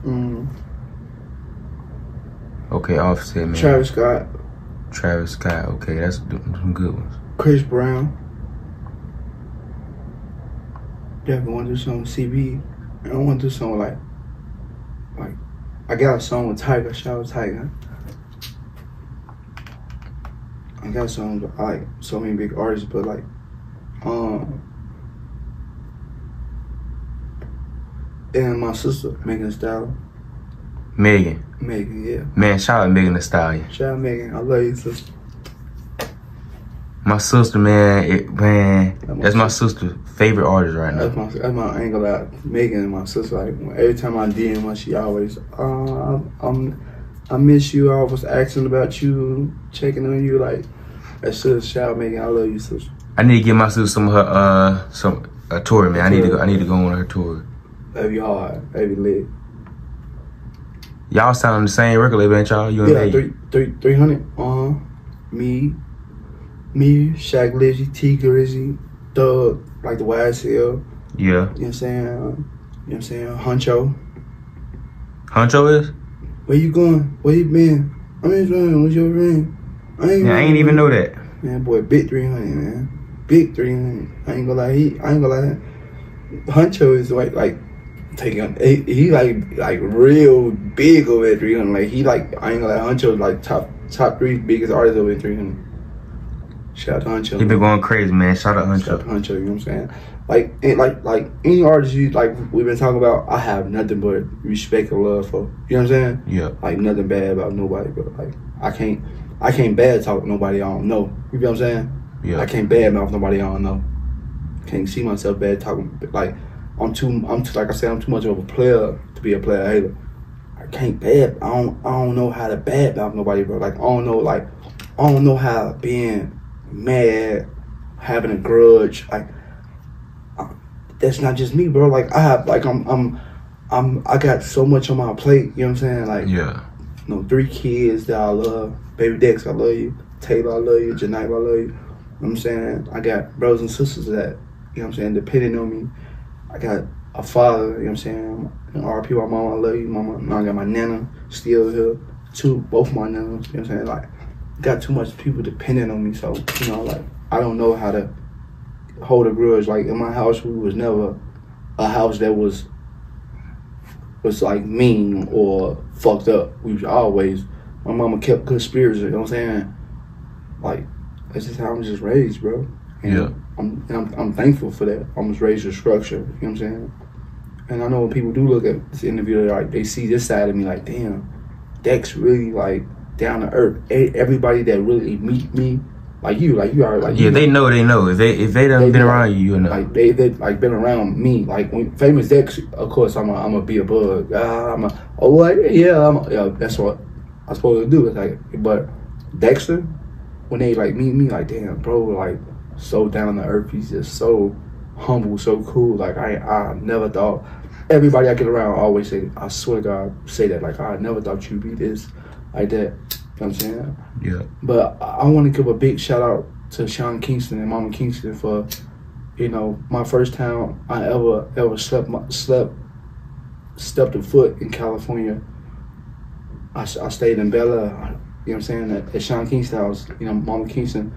Mm, Okay, Offset, man. Travis Scott, Travis Scott. Okay, that's some good ones. Chris Brown. Definitely want to do something CB. I don't want to do something like, like, I got a song with Tyga. Shout out Tyga. I got songs with like so many big artists, but like, um, and my sister Megan Style, Megan. Megan, yeah. Man, shout out Megan Thee Stallion. Shout out Megan, I love you, sister. My sister, man, it, man, That's my that's my sister's favorite artist right That's now. my that's my angle out. Megan and my sister, like every time I DM her, she always, uh, I'm, I miss you. I was asking about you, checking on you. Like, that's just shout out, Megan. I love you, sister. I need to give my sister some of her uh some a tour, man. I need to go. I need to go on her tour. Baby hard, baby lit. Y'all sound on the same record label, ain't y'all? You and Yeah, me. three, three, three hundred. Uh huh. Me, me, Shaq, Lizzy, T, Grizzy, Thug, like the YSL. You know Yeah. what I'm saying? You know what I'm saying? Huncho. Huncho is? Where you going? Where you been? I'm running. What's your ring? I ain't, Yeah, I ain't even know that. Man, boy, big 300, man. Big 300. I ain't gonna lie. He, I ain't gonna lie. Huncho is like, like, taking, he, he like, like real big over at 300. Like, he like, I ain't gonna lie. Huncho like top, top three biggest artists over at 300. Shout out to Huncho. He been going crazy, man. Shout out Shout out Huncho. to Huncho, you know what I'm saying? Like, and like, like any artist you like we've been talking about, I have nothing but respect and love for. You know what I'm saying? Yeah. Like nothing bad about nobody, but like I can't, I can't bad talk nobody I don't know. You know what I'm saying? Yeah. I can't bad mouth nobody I don't know. Can't see myself bad talking. Like I'm too, I'm too, like I said, I'm too much of a player to be a player hater. I can't bad. I don't, I don't know how to bad mouth nobody, bro. Like I don't know, like I don't know how being mad, having a grudge, like I- that's not just me, bro. Like I have, like I'm, I'm, I'm, I got so much on my plate. You know what I'm saying? Like Yeah. you know, three kids that I love. Baby Dex, I love you. Taylor, I love you. Janice, I love you. You know what I'm saying? I got brothers and sisters that, you know what I'm saying, depending on me. I got a father, you know what I'm saying? And RP, my mama, I love you, mama. Now I got my nana still here. Two, both my nanas, you know what I'm saying? Like, got too much people depending on me. So, you know, like, I don't know how to hold a grudge. Like, in my house, we was never a house that was was like mean or fucked up. We was always my mama kept good spirits, you know what I'm saying? Like that's just how I'm just raised, bro. And Yeah. I'm, and I'm I'm thankful for that. I was raised with structure, you know what I'm saying? And I know when people do look at this interview, they're like they see this side of me, like damn, Dex really like down to earth. Everybody that really meet me, like you, like you are, like Yeah, you they know they know. If they if they done They been around you, you know. like they they like been around me. Like when famous Dex, of course I'm a I'm a be a bug. Ah, I'm a oh what? Yeah, I'm a, yeah. That's what I'm supposed to do. It's like, but Dexter, when they like meet me, like damn, bro, like so down to earth. He's just so humble, so cool. Like I I never thought. Everybody I get around always say, I swear to God, say that. Like I never thought you'd be this, like that. You know what I'm saying? yeah. But I want to give a big shout out to Sean Kingston and Mama Kingston for, you know, my first time I ever ever slept my, slept stepped a foot in California. I, I stayed in Bel Air, you know what I'm saying, at, at Sean Kingston house. You know, Mama Kingston,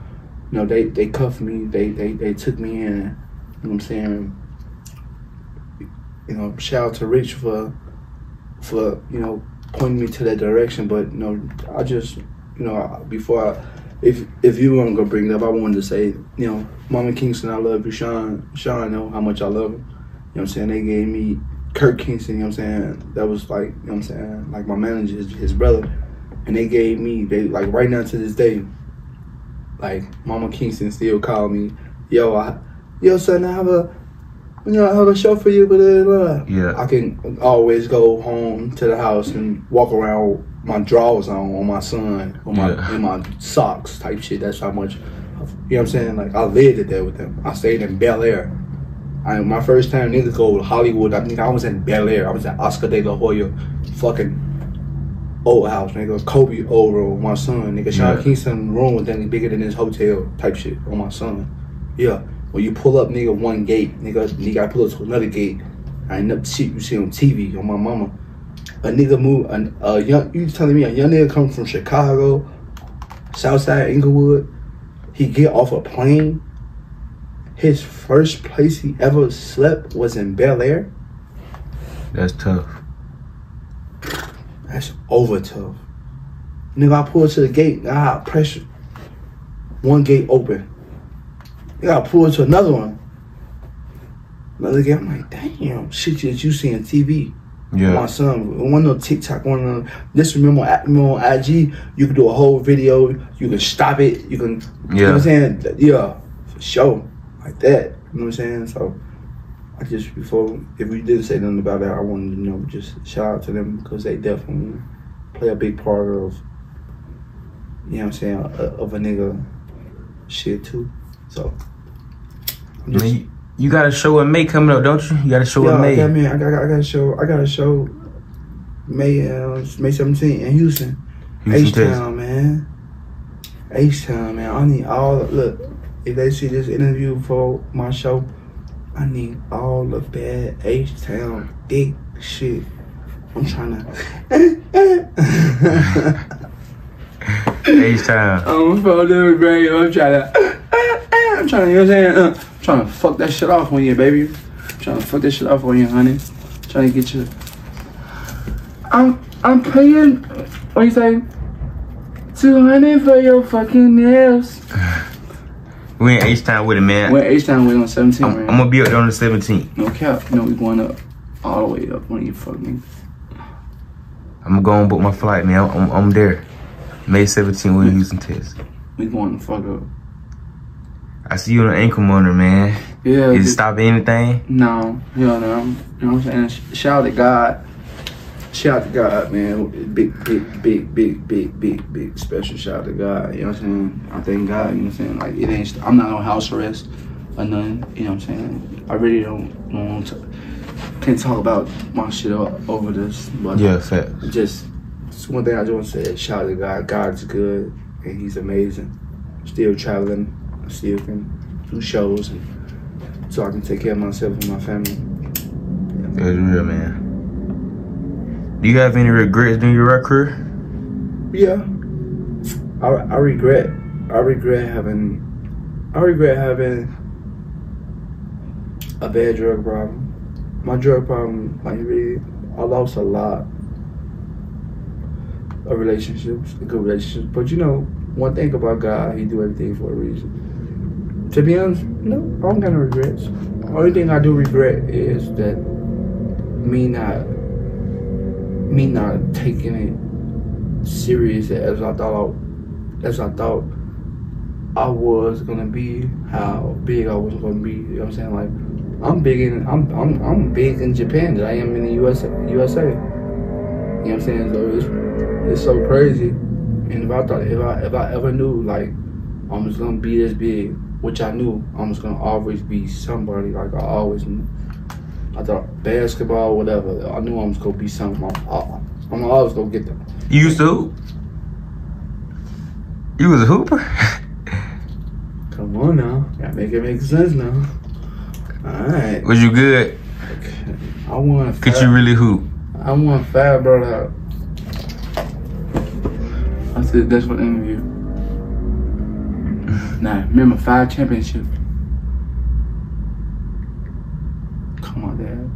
you know, they they cuffed me, they they they took me in. You know what I'm saying? You know, shout out to Rich for for you know pointing me to that direction. But you know, I just you know before I, if if you weren't gonna bring it up, I wanted to say you know, Mama Kingston, I love you, Sean. Sean know how much I love him. You know what I'm saying? They gave me Kirk Kingston. You know what I'm saying? That was like you know what I'm saying, like my manager, his, his brother, and they gave me they like right now to this day. Like Mama Kingston still call me, yo, I, yo son, I have a, you know, I have a show for you, but Yeah. I can always go home to the house and walk around with my drawers on on my son, on my Yeah. in my socks type shit. That's how much, you know what I'm saying? Like I lived it there with them. I stayed in Bel Air. I my first time niggas go to Hollywood. I think I was in Bel Air. I was at Oscar de la Hoya, fucking old house, nigga. Kobe over on my son, nigga. Sean Yeah. Kingston room was then bigger than his hotel type shit on my son. Yeah. When you pull up, nigga, one gate, nigga, nigga, I pull up to another gate. I ain't up shit you see on TV on my mama. A nigga move, a, a young, you telling me a young nigga come from Chicago, Southside Englewood, he get off a plane. His first place he ever slept was in Bel Air. That's tough. That's over tough. Nigga, I pull to the gate, ah, pressure. One gate open. Nigga, I pull to another one. Another gate, I'm like, damn, shit that you see on TV. Yeah. My son, one of the TikTok, one of the, just remember, on- remember on IG, you can do a whole video, you can stop it, you can, you know what I'm saying? Yeah, for sure. Like that. You know what I'm saying? So, I just, before, if we didn't say nothing about that, I wanted to, know, just shout out to them because they definitely play a big part of, you know what I'm saying, of a nigga shit too. So, I'm you, you got a show in May coming up, don't you? You got a show yeah, in May. got, man, I got, I got a show. I got a show. May uh, May 17th in Houston, H Town, man. H Town, man. I need all. Look, if they see this interview for my show, I need all the bad H Town dick shit. I'm trying to. H Town. I'm baby. I'm trying to. I'm trying to. You know what I'm saying? Uh, I'm trying to fuck that shit off on you, baby. I'm trying to fuck that shit off on you, honey. I'm trying to get you. I'm I'm paying. What you say? Two hundred for your fucking nails. We in H time with it, man. We're H time. We on 17, I'm, man. I'm gonna be up there on the 17th. no cap. No, we going up all the way up when you fuck me. I'm gonna go and book my flight, man. I'm, I'm, I'm there. May 17th, we in Houston, Texas. We going to fuck up. I see you on the ankle monitor, man. Yeah. Is it stopping anything? No, hell no. You know what I'm saying? Shout out to God. Shout out to God, man. Big, big, big, big, big, big, big special shout out to God. You know what I'm saying? I thank God, you know what I'm saying? Like, it ain't, I'm not on house arrest or nothing. You know what I'm saying? I really don't, don't want to, can't talk about my shit over this. But Yeah, fact. just, just one thing I just want to say shout out to God. God's good and He's amazing. Still traveling, still can do shows and so I can take care of myself and my family. That's real, man. Do you have any regrets during your career? Yeah. I, I regret I regret having I regret having a bad drug problem. My drug problem like really I lost a lot of relationships, good relationships. But you know, one thing about God, he do everything for a reason. To be honest, no, I don't got no regrets. Only thing I do regret is that me not me not taking it serious as I thought I, as I thought I was gonna be, how big I was gonna be. You know what I'm saying? Like I'm big in I'm I'm I'm big in Japan that I am in the USA USA. You know what I'm saying? So it's it's so crazy. And if I thought if I if I ever knew like I'm just gonna be this big, which I knew I'm just gonna always be somebody like I always knew. I thought basketball, whatever. I knew I was gonna be something. I'm, I'm always gonna get them. You used to hoop? You was a hooper? Come on now, gotta make it make sense now. All right, was you good? I want. Could five, you really hoop? I want five brother. I said that's what the interview. Nah, remember five championships. On, Dad.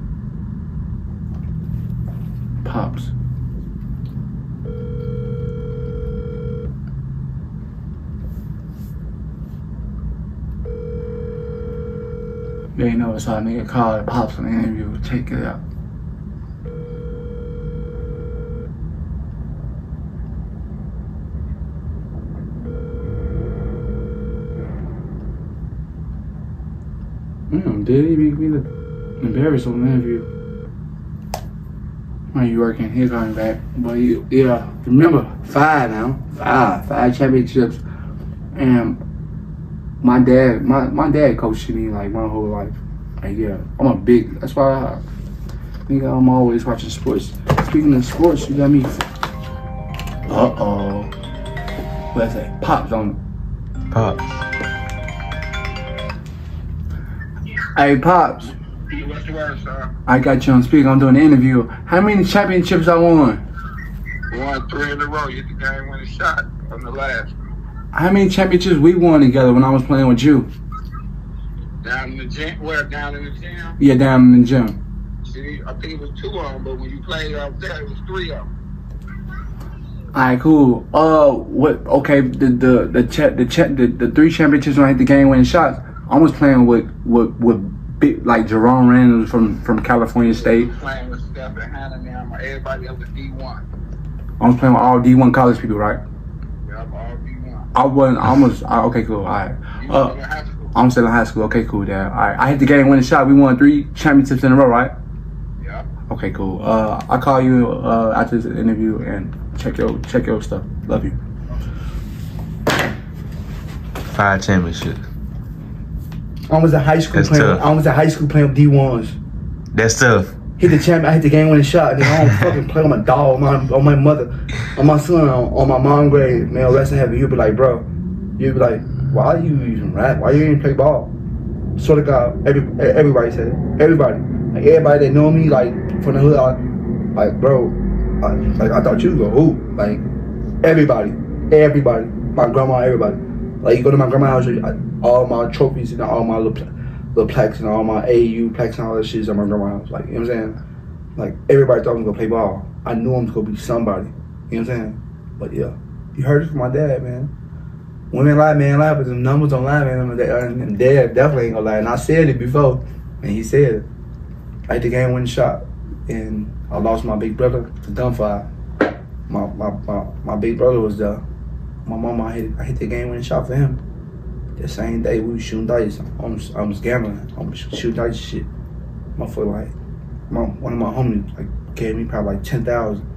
Pops. They know it's make a call it pops on the interview. take it out. Damn, did he make me look embarrassed on the interview? When you working, he coming back. But you, yeah, remember five now, five, five championships, and my dad, my my dad coached me like my whole life. Like yeah, I'm a big. That's why I think I'm always watching sports. Speaking of sports, you got me. Uh oh. What's that? Pops on. Pop. Hey, pops. I got you on speaker. I'm doing an interview. How many championships I won? Won three in a row. You hit the game winning shot on the last. How many championships we won together when I was playing with you? Down in the gym. Where? Down in the gym? Yeah, down in the gym. See, I think it was two of them, but when you played out there, it was three of them. Alright, cool. Uh, what? Okay, the the the cha- the cha- the, the three championships when I hit the game winning shots. I was playing with with with like Jerome Reynolds from from California State. Playing with Steph and Hannah now, everybody up to D1. I was playing with all D1 college people, right? Yep, all D1. I wasn't. I was. I, okay, cool. All right. Uh, was in high school. I'm still in high school. Okay, cool. Dad. All right. I hit the game winning shot. We won three championships in a row, right? Yep. Okay, cool. Uh, I'll call you uh, after this interview and check your check your stuff. Love you. Five championships. I was in high school That's playing. tough. I was in high school playing with D ones. That's tough. Hit the champion. I hit the game winning shot. And I don't fucking play on my dog, on my on my mother, on my son, on, on my mom grade. Man, rest in heaven. You'd be like, bro. You'd be like, why are you even rap? Why you even play ball? Swear to God, every everybody said it. Everybody, like everybody that know me, like from the hood, I, like bro, I, like I thought you go who? Like everybody, everybody, my grandma, everybody. Like you go to my grandma's house, all my trophies and all my little, little plaques and all my AU plaques and all that shit is at my grandma's house. Like you know what I'm saying? Like everybody thought I was gonna play ball. I knew I was gonna be somebody. You know what I'm saying? But yeah, you heard it from my dad, man. Women lie, man lie, but the numbers don't lie, man. And uh, dad definitely ain't gonna lie. And I said it before, and he said it. Hit the game winning shot, and I lost my big brother to gunfire. My my, my, my big brother was there. My mama, I hit, I hit the game winning shot for him. The same day we was shooting dice. I'm, I was gambling. I'm shooting dice shit. My foot like, my, one of my homies like gave me probably like ten thousand.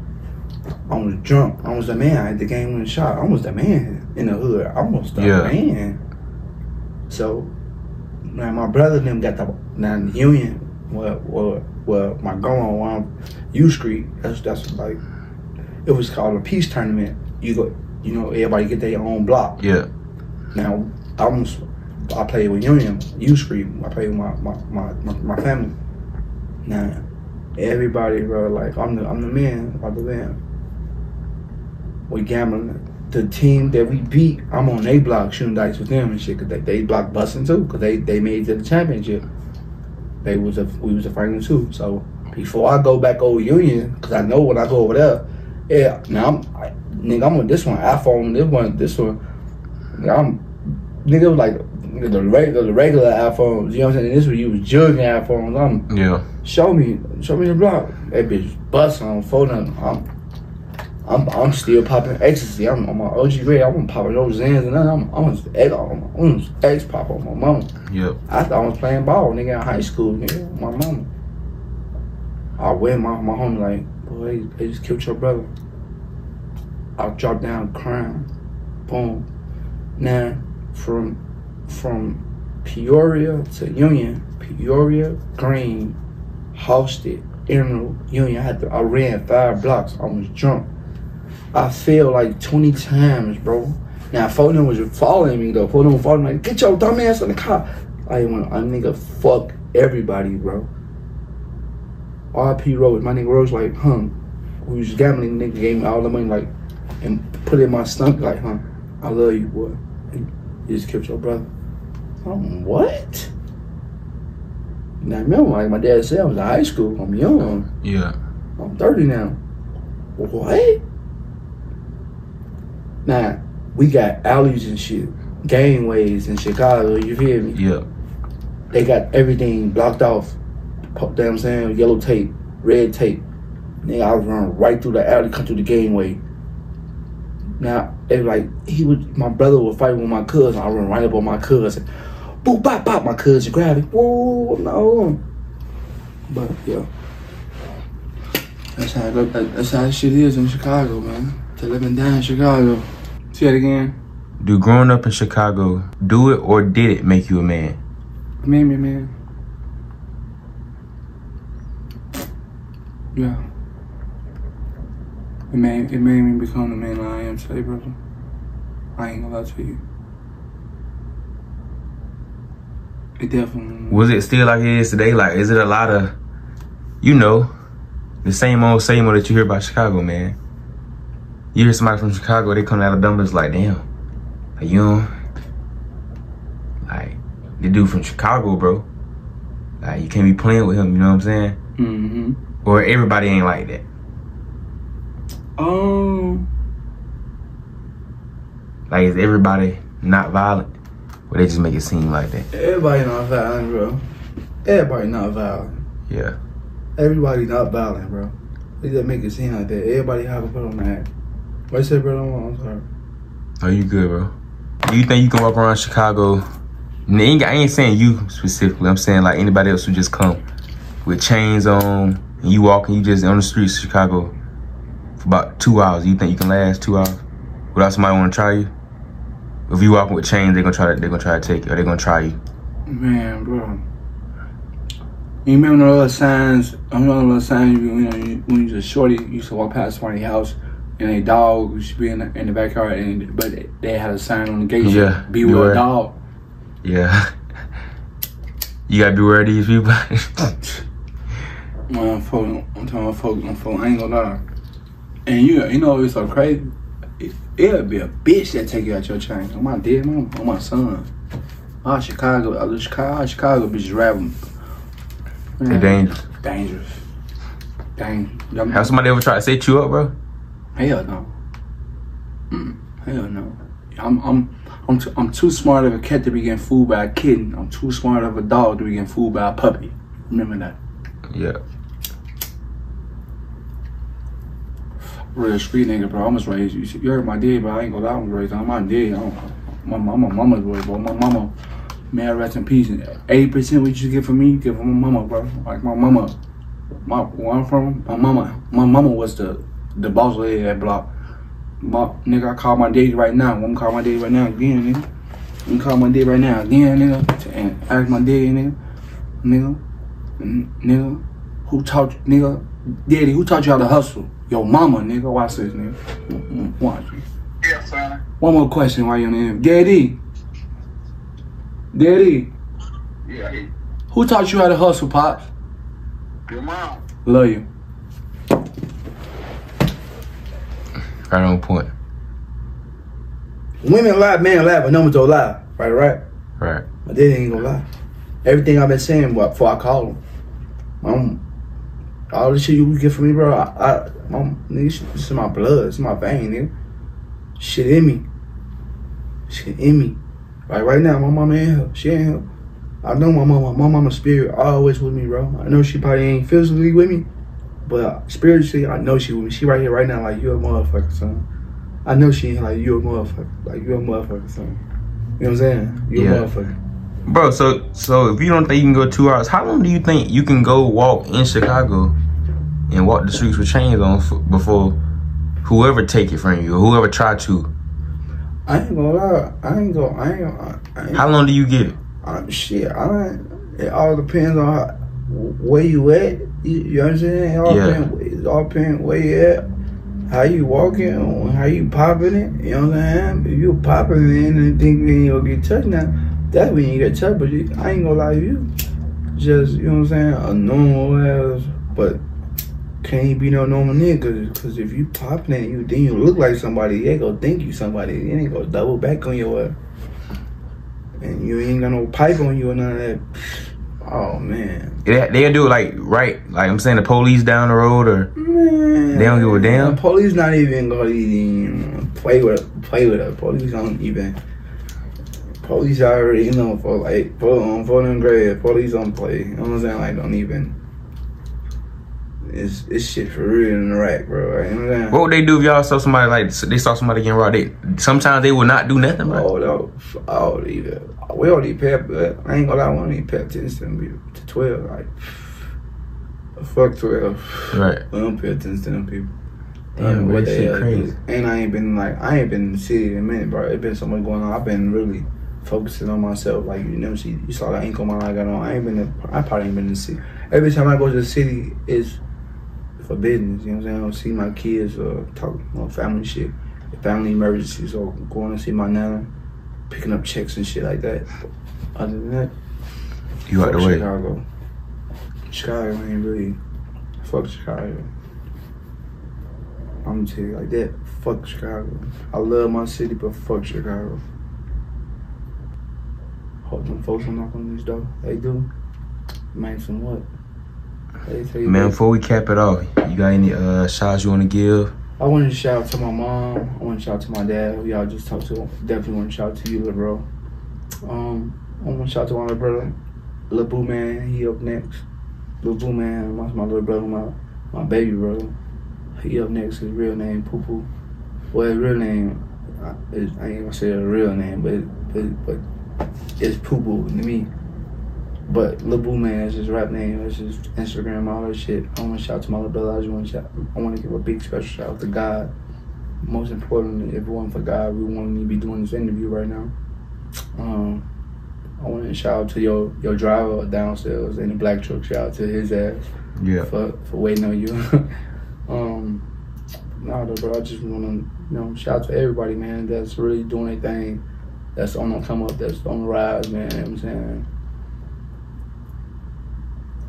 I was drunk. I was the man. I had the game winning shot. I was the man in the hood. I was the Yeah. man. So now my brother and them got the now the union. Well, well, well, my grandma on U Street. That's that's like it was called a peace tournament. You go, you know, everybody get their own block. Yeah. Now I'm, I play with Union, U Street. I play with my my, my, my, my family. Now everybody bro, like I'm the I'm the man, I'm the man. We gambling. The team that we beat, I'm on their block shooting dice with them and shit. Cause they, they block busting too, cause they they made it to the championship. They was a we was a final two. So before I go back over Union, cause I know when I go over there, yeah. Now I'm I, nigga, I'm on this one iPhone. This one, this one. Nigga, I'm nigga was like nigga, the regular the regular iPhones. You know what I'm saying? This one you was jugging iPhones. I'm Yeah. show me show me the block. That bitch busting on phone. I'm I'm I'm still popping ecstasy. I'm on my OG grade. I'm popping those Xans and then I'm I'm on egg on I'm on X pop on my mama. Yep. I thought I was playing ball, nigga, in high school, nigga. My mama. I went my my homie like, boy, they just killed your brother. I dropped down crown. Boom. Now from from Peoria to Union, Peoria, Green, Halsted, Emerald, Union. I had to, I ran five blocks. I was drunk. I fell like 20 times, bro. Now, Foden was following me, though. Foden was following me, like, get your dumb ass in the car. I want I nigga, fuck everybody, bro. RP Rose, my nigga Rose, like, huh. We was gambling, nigga gave me all the money, like, and put it in my stomach, like, huh. I love you, boy. And you just killed your brother. I'm what? Now, remember, like my dad said, I was in high school. I'm young. Yeah. I'm 30 now. What? Now, we got alleys and shit, gangways in Chicago, you feel me? Yeah. They got everything blocked off. Damn, what I'm saying? Yellow tape, red tape. Nigga, I was running right through the alley, come through the gangway. Now, it like, he would, my brother was fighting with my cousin. I run right up on my cousin. Boop, bop, bop, my cousin grab it. Whoa, no. But, yeah. That's how, it, that- that's how shit is in Chicago, man. To living down in Chicago. Say it again. Do growing up in Chicago, do it or did it make you a man? Made me, a man. Yeah. It made it made me become the man I am today, brother. I ain't gonna lie to you. It definitely. Was it still like it is today? Like, is it a lot of, you know, the same old, same old that you hear about Chicago, man? You hear somebody from Chicago, they come to Alabama, it's like, damn, like, you know, like, the dude from Chicago, bro. Like, you can't be playing with him, you know what I'm saying? Mm-hmm. Or everybody ain't like that. Um. Like, is everybody not violent? Or they just make it seem like that? Everybody not violent, bro. everybody not violent. Yeah. Everybody not violent, bro. They just make it seem like that. Everybody have a put on that. What you say, bro? I'm sorry. Oh, you good, bro? Do you think you can walk around Chicago? I ain't, I ain't saying you specifically. I'm saying like anybody else who just come with chains on and you walking, you just on the streets of Chicago for about two hours. You think you can last two hours without somebody want to try you? If you walking with chains, they're gonna try to they gonna try to take you or they gonna try you. Man, bro. You remember the signs? I remember the signs you, you know, you, when you was a shorty, you used to walk past somebody's house and a dog used to be in the, in the backyard, and but they had a sign on the gate, Yeah, beware dog. Yeah. you gotta beware of these people. Man, folk, I'm telling folks, I'm folk, I ain't gonna lie. And you, you know, it's so crazy. It, it'll be a bitch that take you out your chain. On my dead mom, on my son. All Chicago, all Chicago, all Chicago bitches rapping. they dangerous. Dangerous. Dang. Have somebody ever try to set you up, bro? Hell no. Mm, hell no. I'm I'm I'm too, I'm too smart of a cat to be getting fooled by a kitten. I'm too smart of a dog to be getting fooled by a puppy. Remember that. Yeah. Real street nigga, bro. I was raised. You, you heard my dad, but I ain't gonna lie. I was raised. I'm my dad. I'm, my mama, mama's boy, bro. My mama, may I rest in peace. Eighty percent what you get from me, you get from my mama, bro. Like my mama, my where I'm from, my mama, my mama was the the boss lady at that block. My nigga, I call my daddy right now. I'm call my daddy right now again, nigga. I'm call my daddy right now again, nigga, and ask my daddy, nigga, nigga, nigga, who taught nigga, daddy, who taught you how to hustle? Your mama, nigga. Watch this, nigga. Watch. Yeah, son. One more question while you're in. Daddy, daddy, Yeah, he, who taught you how to hustle, pops? your mom. Love you. Right on point. Women lie, men lie, but numbers don't lie. Right, right. Right. But they ain't gonna lie. Everything I've been saying before I call him. All the shit you get from me, bro. I, I mom, nigga, this is my blood. It's my vein, nigga. Shit in me. Shit in me. Like right now, my mama ain't here. She ain't here. I know my mama. My mama spirit always with me, bro. I know she probably ain't physically with me, but spiritually, I know she with me. She right here, right now, like you a motherfucker, son. I know she ain't like you a motherfucker, like you a motherfucker, son. You know what I'm saying? You Yeah. a motherfucker. Bro, so so if you don't think you can go two hours, how long do you think you can go walk in Chicago and walk the streets with chains on f- before whoever take it from you or whoever try to? I ain't gonna lie. I ain't gonna. I ain't. Gonna, I ain't How long do you get it? I, shit, I ain't, it all depends on how, where you at. You, you understand? It all Yeah. depends. It all depends where you at, how you walking, how you popping it. You know what I'm saying? If you popping it and think you'll get touched now, that's when you get touched. But you, I ain't gonna lie to you. Just you know what I'm saying? A normal ass, but can't be no normal nigga. Cause if you popping it, you then you look like somebody. They gonna think you somebody. They ain't gonna double back on your ass and you ain't got no pipe on you or none of that. Oh man, They they'll do it like right, like I'm saying the police down the road or man, They don't give a damn? The police not even gonna even play with play with us. Police don't even. Police already you know for like for on for them grade. Police don't play. You know what I'm saying? Like don't even. It's it's shit for real in the rack, bro. Like, you know what I'm saying? what would they do if y'all saw somebody like they saw somebody getting robbed? They sometimes they would not do nothing, bro. Oh no, oh either we don't pep. But I ain't gonna lie, we don't need pep attention to people to twelve. Like fuck twelve. Right. We don't pay attention to them people. Damn, what that they crazy. And I ain't been like I ain't been in the city in a minute, bro. It been so much going on. I've been really focusing on myself. Like you know, see, you saw that ink on my eye I got on. I ain't been. In, I probably ain't been in the city. Every time I go to the city, it's for business. You know what I'm saying? I don't see my kids or talk you know, family shit, family emergencies, or going to see my nana, picking up checks and shit like that. But other than that, You out the way. Chicago. Chicago ain't really fuck Chicago. I'm gonna tell you like that. Fuck Chicago. I love my city, but fuck Chicago. Hope them folks don't knock on this door. They do. Man, some what? They tell you Man, that- before we cap it off, you got any uh shots you wanna give? I want to shout out to my mom. I want to shout out to my dad, who y'all just talked to. Definitely want to shout out to you, little bro. Um, I want to shout out to my little brother. Lil Boo Man, he up next. Lil Boo Man, that's my little brother, my my baby brother. He up next. His real name Poo Poo. Well, his real name, I, I ain't gonna say a real name, but but, but it's Poo Poo to me. But Lil Boo Man is his rap name. It's his Instagram, all that shit. I want to shout out to my little brother. I just want to shout. I want to give a big special shout out to God. Most importantly, if it wasn't for God, we wouldn't be doing this interview right now. Um, I want to shout out to your your driver downstairs in the black truck. Shout out to his ass Yeah. for for waiting on you. um, no, though, bro. I just want to you know shout out to everybody, man. That's really doing their thing. That's on the come up. That's on the rise, man. You know I'm saying.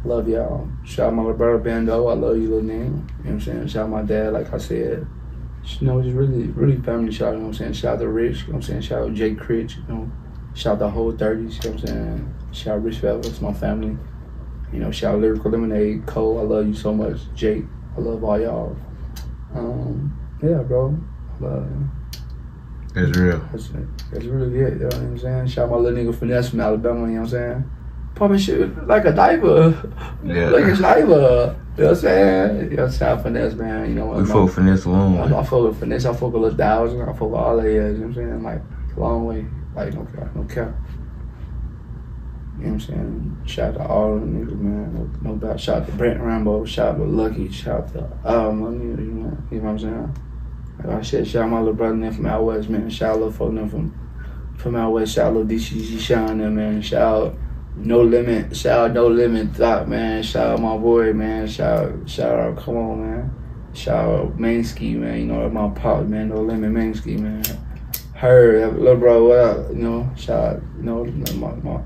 Love y'all. Shout out my brother Bando. I love you, little name. You know what I'm saying? Shout out my dad, like I said. You know, just really, really family shout, you know what I'm saying? Shout out to Rich, you know what I'm saying? Shout out Jay Critch, you know. Shout out the whole 30s, you know what I'm saying? Shout out Rich Fellas, my family. You know, shout out Lyrical Lemonade, Cole, I love you so much. Jake, I love all y'all. Um, yeah, bro. I love you. It's real. That's, that's really it, you know what I'm saying? Shout out my little nigga Finesse from Alabama, you know what I'm saying? Popping shit like a diaper. Yeah. Like a sniper. You know what I'm saying? You know what I'm saying? Finesse, man. You know what We my- fought finesse I, alone. I fuck with finesse, I fuck with Lil Thousand, I fuck with all that, you know what I'm saying? Like, a long way. Like, no cap, no cap. You know what I'm saying? Shout out to all them niggas, man. No, no doubt. Shout out to Brent Rambo, shout out to Lucky, shout out to all my niggas, you know what I'm saying? Like I said, shout out my little brother them from out west, man. Shout out little folk them from, from out west. Shout out little DCG Sean them, man. Shout out No Limit, shout out No Limit Thought, man. Shout out my boy, man. Shout out, shout out, come on, man. Shout out Mainski, man. You know, my pop, man. No limit Mainski, man. Her, little bro, what up? You know, shout out, you know, my, my,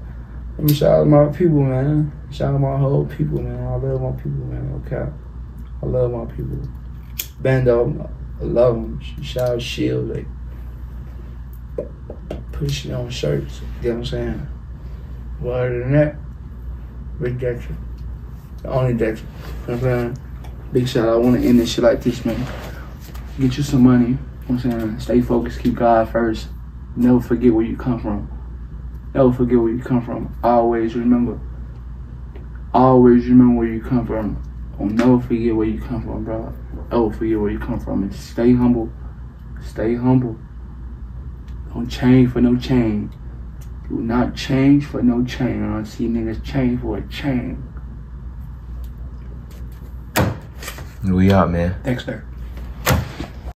let me shout out my people, man. Shout out my whole people, man. I love my people, man. Okay. I love my people. Bando, Them. Shout out Shield, like, put shit on shirts. You know what I'm saying? Well, other than that, Rick Dexter. The only Dexter. You know what I'm saying? Big shout out. I want to end this shit like this, man. Get you some money. You know what I'm saying? Stay focused. Keep God first. Never forget where you come from. Never forget where you come from. Always remember. Always remember where you come from. Don't never forget where you come from, bro. Oh, Never you where you come from. And stay humble. Stay humble. Don't change for no chain. Do not change for no chain. I don't see niggas change for a chain. We out, man. Dexter.